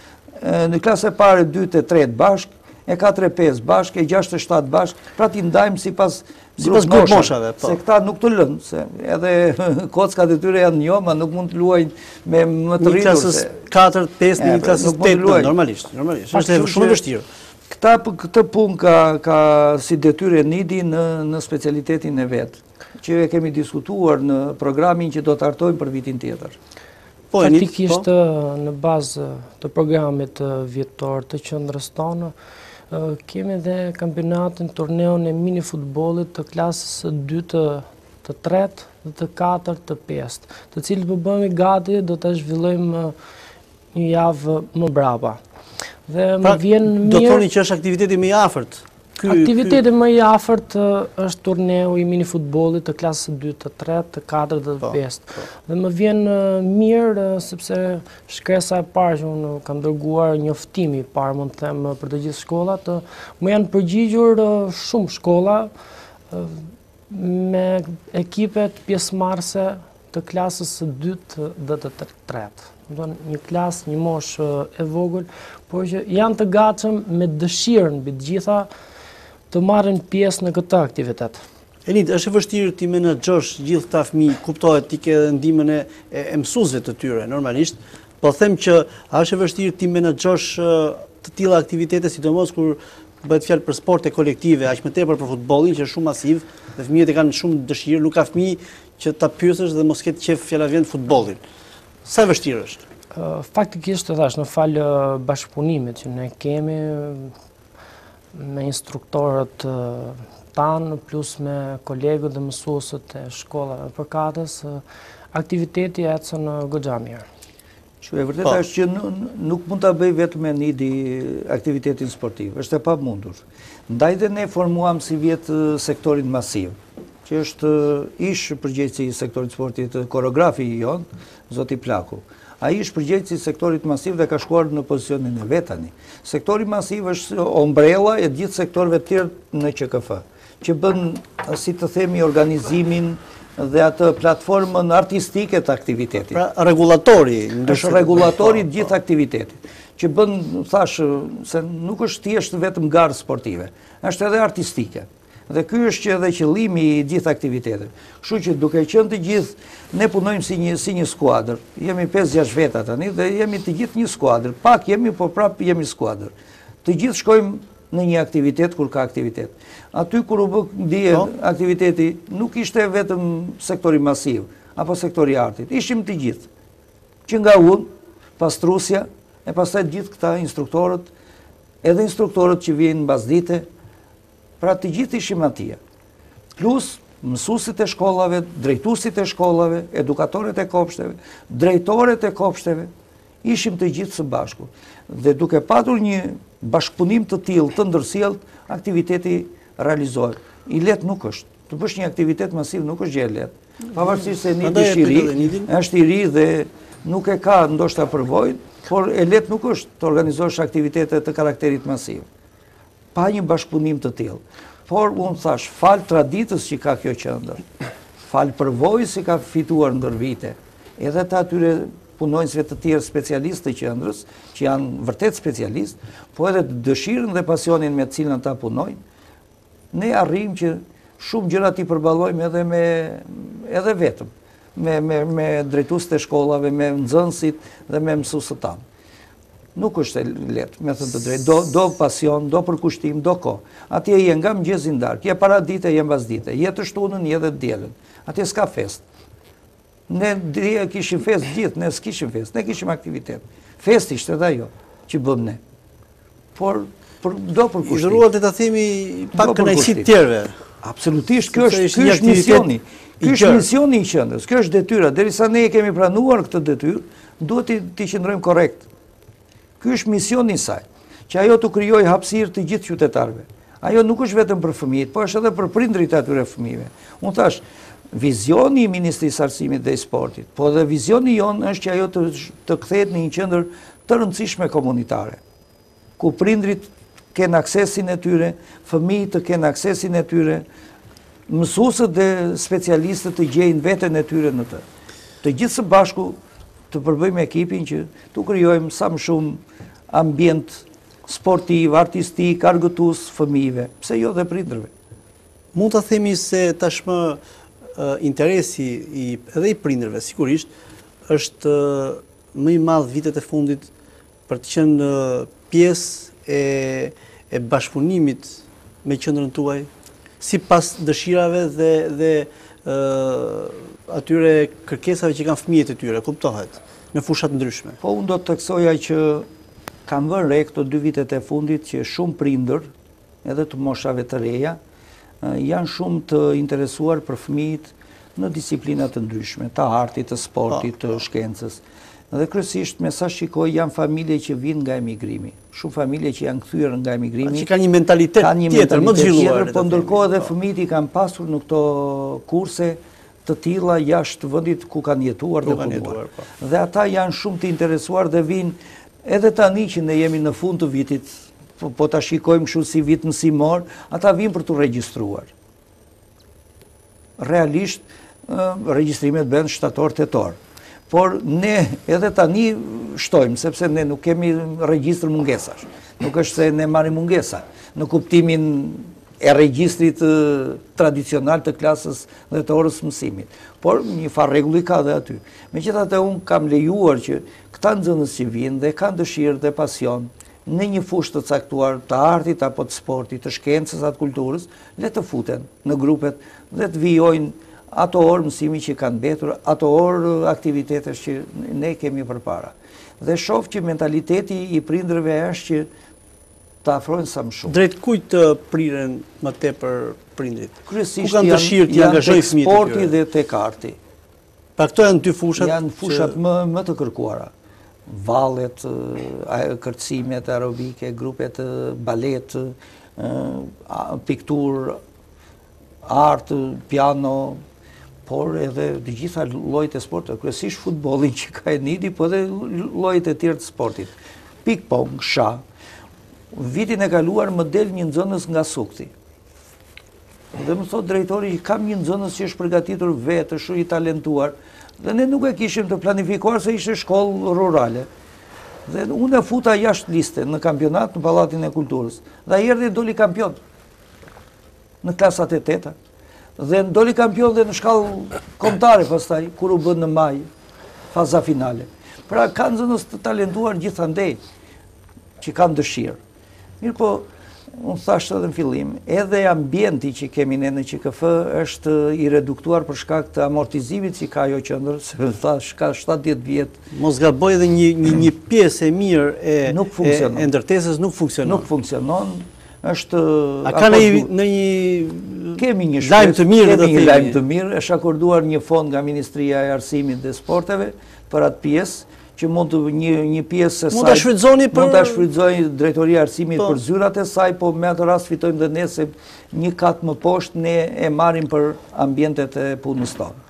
Në klasa e parë, 2-të, 3-të bashkë, e 4 e 5 bashkë, e 6 e 7 bashkë, pra t'i ndajmë sipas grupmoshave, po. se këta nuk të lënë, se edhe kockat e tyre janë të njoma, nuk mund të luajnë me më të rritur. Një klasës 4, 5, një klasës 8, pra, normalisht, normalisht, është shumë e vështirë. Këta për këtë punë ka si detyrë Enidi në specialitetin e vet, që e kemi diskutuar në programin që do të hartojmë për vitin tjetër. Faktikisht në bazë të programit vjetor të qendrës tonë, kemi dhe kampionatin turneun e mini futbollit të klasës së dytë, të tretë dhe të katërt, të pestë, të cilin po bëhemi gati do ta zhvillojmë një javë mbrapa. Pra, do të thoni që është aktiviteti më i afërt? Aktiviteti më i afërt është turneu i mini futbollit të klasës së dytë, të tretë, të katërt dhe të po, pestë. Po. Dhe më vjen mirë sepse shkresa e parë që unë kam dërguar njoftimi i parë, mund ta them për të gjithë shkollat, më janë përgjigjur shumë shkolla me ekipet pjesëmarrëse të klasës së dytë dhe të tretë. Një klasë, një moshë e vogël, por që janë të gatshëm me dëshirën mbi të gjitha të marrin pjesë në këtë aktivitet. Enid, është e vështirë t'i menaxhosh gjithë këta fëmijë, kuptohet ti ke edhe ndihmën e, e mësuesve të tyre normalisht. Po them që a është e vështirë t'i menaxhosh të tilla aktivitete, sidomos kur bëhet fjalë për sporte kolektive, aq më tepër për futbollin që është shumë masiv, dhe fëmijët e kanë shumë dëshirë, nuk ka fëmijë Që ta pyesësh dhe mos ketë qef fjala vjen futbollin. Sa e vështirë është? Faktikisht të thashë, në falë bashkëpunimit që ne kemi me instruktorët tanë, plus me kolegët dhe mësuesët e shkollave përkatëse, aktiviteti ecën goxha mirë. Që e vërteta po. është që nuk mund ta bëjë vetëm Enidi aktivitetin sportiv, është e pamundur. Ndaj dhe ne formuam sivjet sektorin masiv, që është ish përgjegjësi i sektorit sportit, koreografi jonë, Zoti Plaku. Ai ish përgjegjësi i sektorit masiv dhe ka shkuar në pozicionin e vet tani. Sektori masiv është ombrella e gjithë sektorëve të tjerë në QKF. që bën, si të themi, organizimin dhe atë platformën artistike të aktivitetit. Pra, rregullatori. Është rregullatori po, i gjithë po. aktivitetit. Që bën, thashë, se nuk është thjesht vetëm garë sportive. është edhe artistike. Dhe ky është edhe qëllimi i gjithë aktivitetit. Kështu që duke qenë të gjithë, ne punojmë si një, si një skuadër. Jemi 5-6 veta tani dhe jemi të gjithë një skuadër. Pak jemi, po prapë jemi skuadër. Të gjithë shkojmë Në një aktivitet, kur ka aktivitet. Aty kur u bë dje po. aktiviteti, nuk ishte vetëm sektori masiv, apo sektori i artit. Ishim të gjithë. Që nga unë, pastrusja, e pastaj të gjithë këta instruktorët, edhe instruktorët që vijnë mbasdite, pra të gjithë ishim atje. Plus, mësusit e shkollave, drejtusit e shkollave, edukatoret e kopshteve, drejtorët e kopshteve, Ishim të gjithë së bashku. Dhe duke patur një bashkëpunim të tillë të ndërsjelltë, aktiviteti realizohet. I lehtë nuk është. Të bësh një aktivitet masiv nuk është gjë e lehtë. Pavarësisht se një është i ri, është i ri dhe nuk e ka ndoshta përvojën, por e lehtë nuk është të organizosh aktivitete të karakterit masiv. Pa një bashkëpunim të tillë. Por unë thashë, falë traditës që ka kjo qendër, falë përvojës që ka fituar ndër vite, edhe të atyre punonjësve të tjerë specialistë të qendrës, që janë vërtet specialistë, po edhe të dëshirën dhe pasionin me të cilën ata punojnë, ne arrijmë që shumë gjëra t'i përballojmë edhe me edhe vetëm me me me drejtuesit e shkollave, me nxënësit dhe me mësuesit tanë. Nuk është e lehtë, me thënë të drejtën, do, do pasion, do përkushtim, do kohë. Atje je nga mëngjesi në darkë, je paradite, je mbasdite, je të shtunën, je dhe të dielën. Atje s'ka festë. Ne dje kishim festë gjithë, ne s'kishim festë, ne kishim aktivitet. Festë ishte dhe ajo, që bëmë ne. Por, për, do përkushtim. I dhuroni të themi pak kënaqësi të tjerëve. Absolutisht, ky është, ky është misioni. Ky është misioni i qendrës, kjo është detyra. Derisa ne e kemi pranuar këtë detyrë, Duhet t'i qëndrojmë korrekt. Ky është misioni i saj, që ajo t'u krijojë hapësirë të gjithë qytetarëve. Ajo nuk është vetëm për fëmijët, por është edhe për prindërit e atyre fëmijëve. Unë thashë, vizioni i Ministrisë së Arsimit dhe i Sportit, po edhe vizioni jonë është që ajo të kthehet në një qendër të rëndësishme komunitare. ku prindërit të kenë aksesin e tyre, fëmijët të kenë aksesin e tyre, mësuesit dhe specialistët të gjejnë veten e tyre në të. Të gjithë së bashku të përbëjmë ekipin që t'u krijojmë sa më shumë ambient sportiv, artistik, argëtues fëmijëve, pse jo dhe prindërve. Mund të themi se tashmë interesi edhe i prindërve, sigurisht, është më i madh vitet e fundit për të qenë pjesë e e bashkëpunimit me qendrën tuaj, sipas dëshirave dhe, dhe atyre kërkesave që kanë fëmijët e tyre, kuptohet, në fusha të ndryshme. Po, unë do të theksoja që kam vënë re këto dy vitet e fundit që shumë prindër, edhe të moshave të reja, janë shumë të interesuar për fëmijët në disiplina të ndryshme, të artit, të sportit, të shkencës. Dhe kryesisht me sa shikoj janë familje që vijnë nga emigrimi. Shumë familje që janë kthyer nga emigrimi. Që ka një mentalitet tjetër, më të zhvilluar. Po ndërkohë edhe fëmijët i kanë pasur në këto kurse të tilla jashtë vendit ku kanë jetuar dhe punuar. Po. Dhe ata janë shumë të interesuar dhe vijnë edhe tani që ne jemi në fund të vitit, po, po ta shikojmë kështu si vit mësimor, ata vijnë për t'u regjistruar. Realisht regjistrimet bëhen shtator tetor. Por ne edhe tani shtojmë sepse ne nuk kemi regjistër mungesash. Nuk është se ne marrim mungesa në kuptimin e regjistrit tradicional të klasës dhe të orës së mësimit. Por një farë rregulli ka dhe aty. Megjithatë unë kam lejuar që këta nxënës që vijnë dhe kanë dëshirë dhe pasion në një fushë të caktuar të artit apo të sportit, të shkencës a të kulturës, le të futen në grupet dhe të vijojnë ato orë mësimi që kanë mbetur, ato orë aktivitetesh që ne kemi përpara. Dhe shoh që mentaliteti i prindërve është që të afrohen sa më shumë. Drejt kujt të priren më tepër prindrit? Kryesisht janë tek sporti dhe tek arti. Pra këto janë dy fushat? Janë fushat më të kërkuara. Vallet, kërcimet, aerobike, grupet, balet, pikturë, art, piano, por edhe të gjitha llojet e sportit, kryesisht futbolin që ka e nidi, po edhe llojet e tjera të sportit. Ping pong, shah, vitin e kaluar më del një nxënës nga Sukthi. Dhe më thotë drejtori, kam një nxënës që është përgatitur vetë, është i talentuar, dhe ne nuk e kishim të planifikuar se ishte shkollë rurale. Dhe unë e futa jashtë liste në kampionat në Pallatin e Kulturës. Dhe ai erdhi doli kampion. në klasat e teta, dhe doli kampion dhe në shkallë kombëtare pastaj, kur u bë në maj, faza finale. Pra, ka nxënës të talentuar gjithandej, që kanë dëshirë. Mirëpo, unë thashë edhe në fillim, edhe ambienti që kemi ne në QKF është i reduktuar për shkak të amortizimit që ka kjo qendër, siç thashë ka 70 vjet. Mos gaboj dhe një pjesë e mirë e ndërtesës nuk funksionon. Nuk funksionon, është akorduar... A ka në një... Në një... Kemi një shkresë, të mirë kemi një lajm të mirë, është akorduar një fond nga Ministria e Arsimit dhe Sporteve për atë pjesë, që mund të një, një pjesë të saj mund të shfrytëzoni për mund ta shfrytëzojë drejtoria e arsimit po, për zyrat e saj, po me atë rast fitojmë dhe ne se një kat më poshtë ne e marrim për ambientet e punës tonë.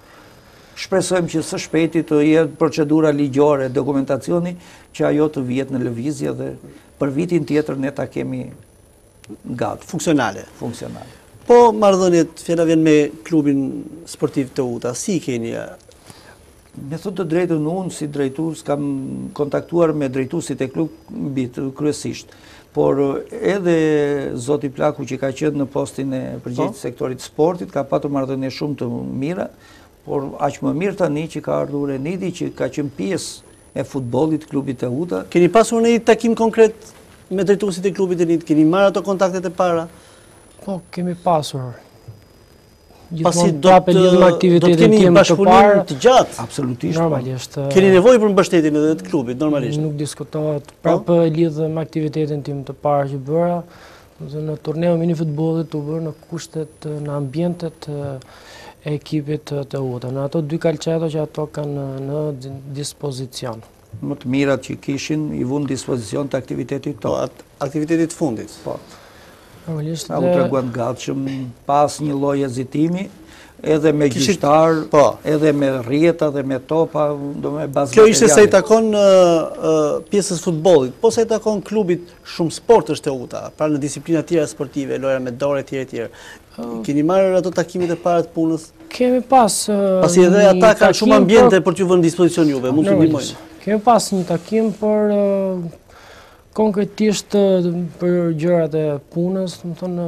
Shpresojmë që së shpejti të jetë procedura ligjore, dokumentacioni që ajo të vihet në lëvizje dhe Për vitin tjetër ne ta kemi gati. Funksionale. Funksionale. Po marrëdhëniet, fjala vjen, me klubin sportiv Teuta, si i keni? Me thënë të drejtën unë si drejtor, s'kam kontaktuar me drejtuesit e klubit kryesisht, por edhe Zoti Plaku që ka qenë në postin e përgjegjësit, po, sektorit të sportit, ka patur marrëdhënie shumë të mira, por aq më mirë tani që ka ardhur Enidi që ka qenë pjesë e futbollit të klubit Teuta. Keni pasur ndonjë takim konkret me drejtuesit e klubit, Enidi? Keni marrë ato kontaktet e para? Po, kemi pasur. Pasi do të keni një bashkëpunim të gjatë. Absolutisht. Po. Keni nevojë për mbështetjen edhe të klubit, normalisht. Nuk diskutohet. Po? Prapë lidhem me aktivitetin tim të parë që bëra, Në turneun e minifutbollit të bërë në kushtet, në ambientet e ekipit Teuta, në ato dy kalçeto që ato kanë në dispozicion. Më të mirat që kishin, i vunë në dispozicion të aktivitetit tonë. Po, aktivitetit të fundit. Po. Normalisht... U treguan të gatshëm pa asnjë lloj hezitimi, edhe me gjyqtar, po. edhe me rjeta dhe me topa, domethënë bazë materiale. Kjo ishte sa i takon pjesës së futbollit, po sa i takon klubit, shumësportësh Teuta, pra në disiplina të tjera sportive, lojra me dorë etj etj. Keni marrë ato takimet e para të punës? Kemi pas një takim. Pasi edhe ata kanë shumë ambiente për t'ju vënë në dispozicion juve, mund të ndihmojnë. Kemi pas një takim për konkretisht për gjërat e punës, domethënë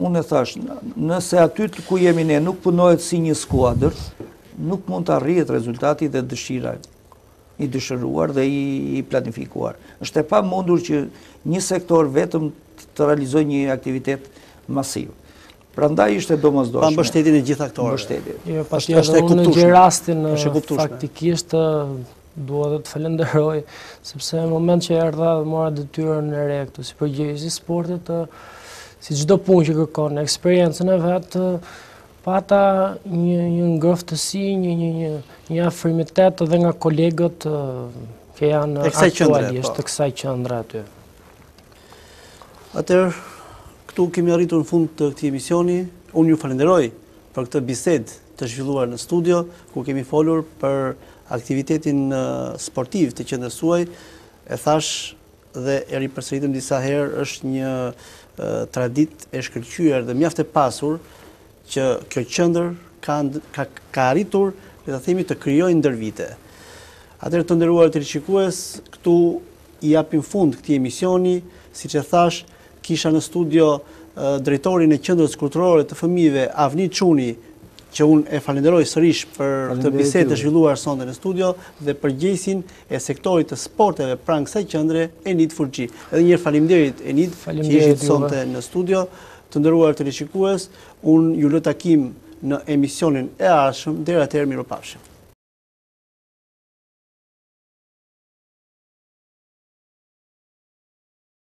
Unë e thashë, nëse aty ku jemi ne nuk punohet si një skuadër, nuk mund të arrihet rezultati dhe dëshira i dëshiruar dhe i planifikuar. Është e pamundur që një sektor vetëm të realizojë një aktivitet masiv. Prandaj ishte domosdoshme. Pa mbështetjen e gjithë aktorëve. Mbështetjen. Jo, po është e kuptueshme. Unë gjej rastin, faktikisht, Dua të falenderoj, sepse në moment që erdha dhe mora detyrën e re këtu si përgjegjës i sportit, si çdo punë që kërkon eksperiencën e vet, pata një një ngroftësi, një një një një afrimitet edhe nga kolegët që janë aktualisht po. të kësaj qendre aty. Atëherë, këtu kemi arritur në fund të këtij emisioni. Unë ju falenderoj për këtë bisedë të zhvilluar në studio, ku kemi folur për aktivitetin sportiv të qendrës suaj, e thashë dhe e ripërsëritëm disa herë, është një traditë e shkëlqyer dhe mjaft e pasur që kjo qendër ka, ka, ka arritur, le të themi, të krijojë ndër vite. Atëherë të nderuar teleshikues, këtu i japim fund këtij emisioni, siç e thashë, Kisha në studio drejtorin e Qendrës Kulturore të Fëmijëve, Avni Çuni, që unë e falënderoj sërish për këtë bisedë të zhvilluar sonte në studio dhe përgjegjësin e sektorit të sporteve pranë kësaj qendre, Enid Furqi. Edhe një herë faleminderit, Enid, që ishit sonte në studio, të nderuar teleshikues, unë ju lë takim në emisionin e ardhshëm, deri atëherë mirupafshim.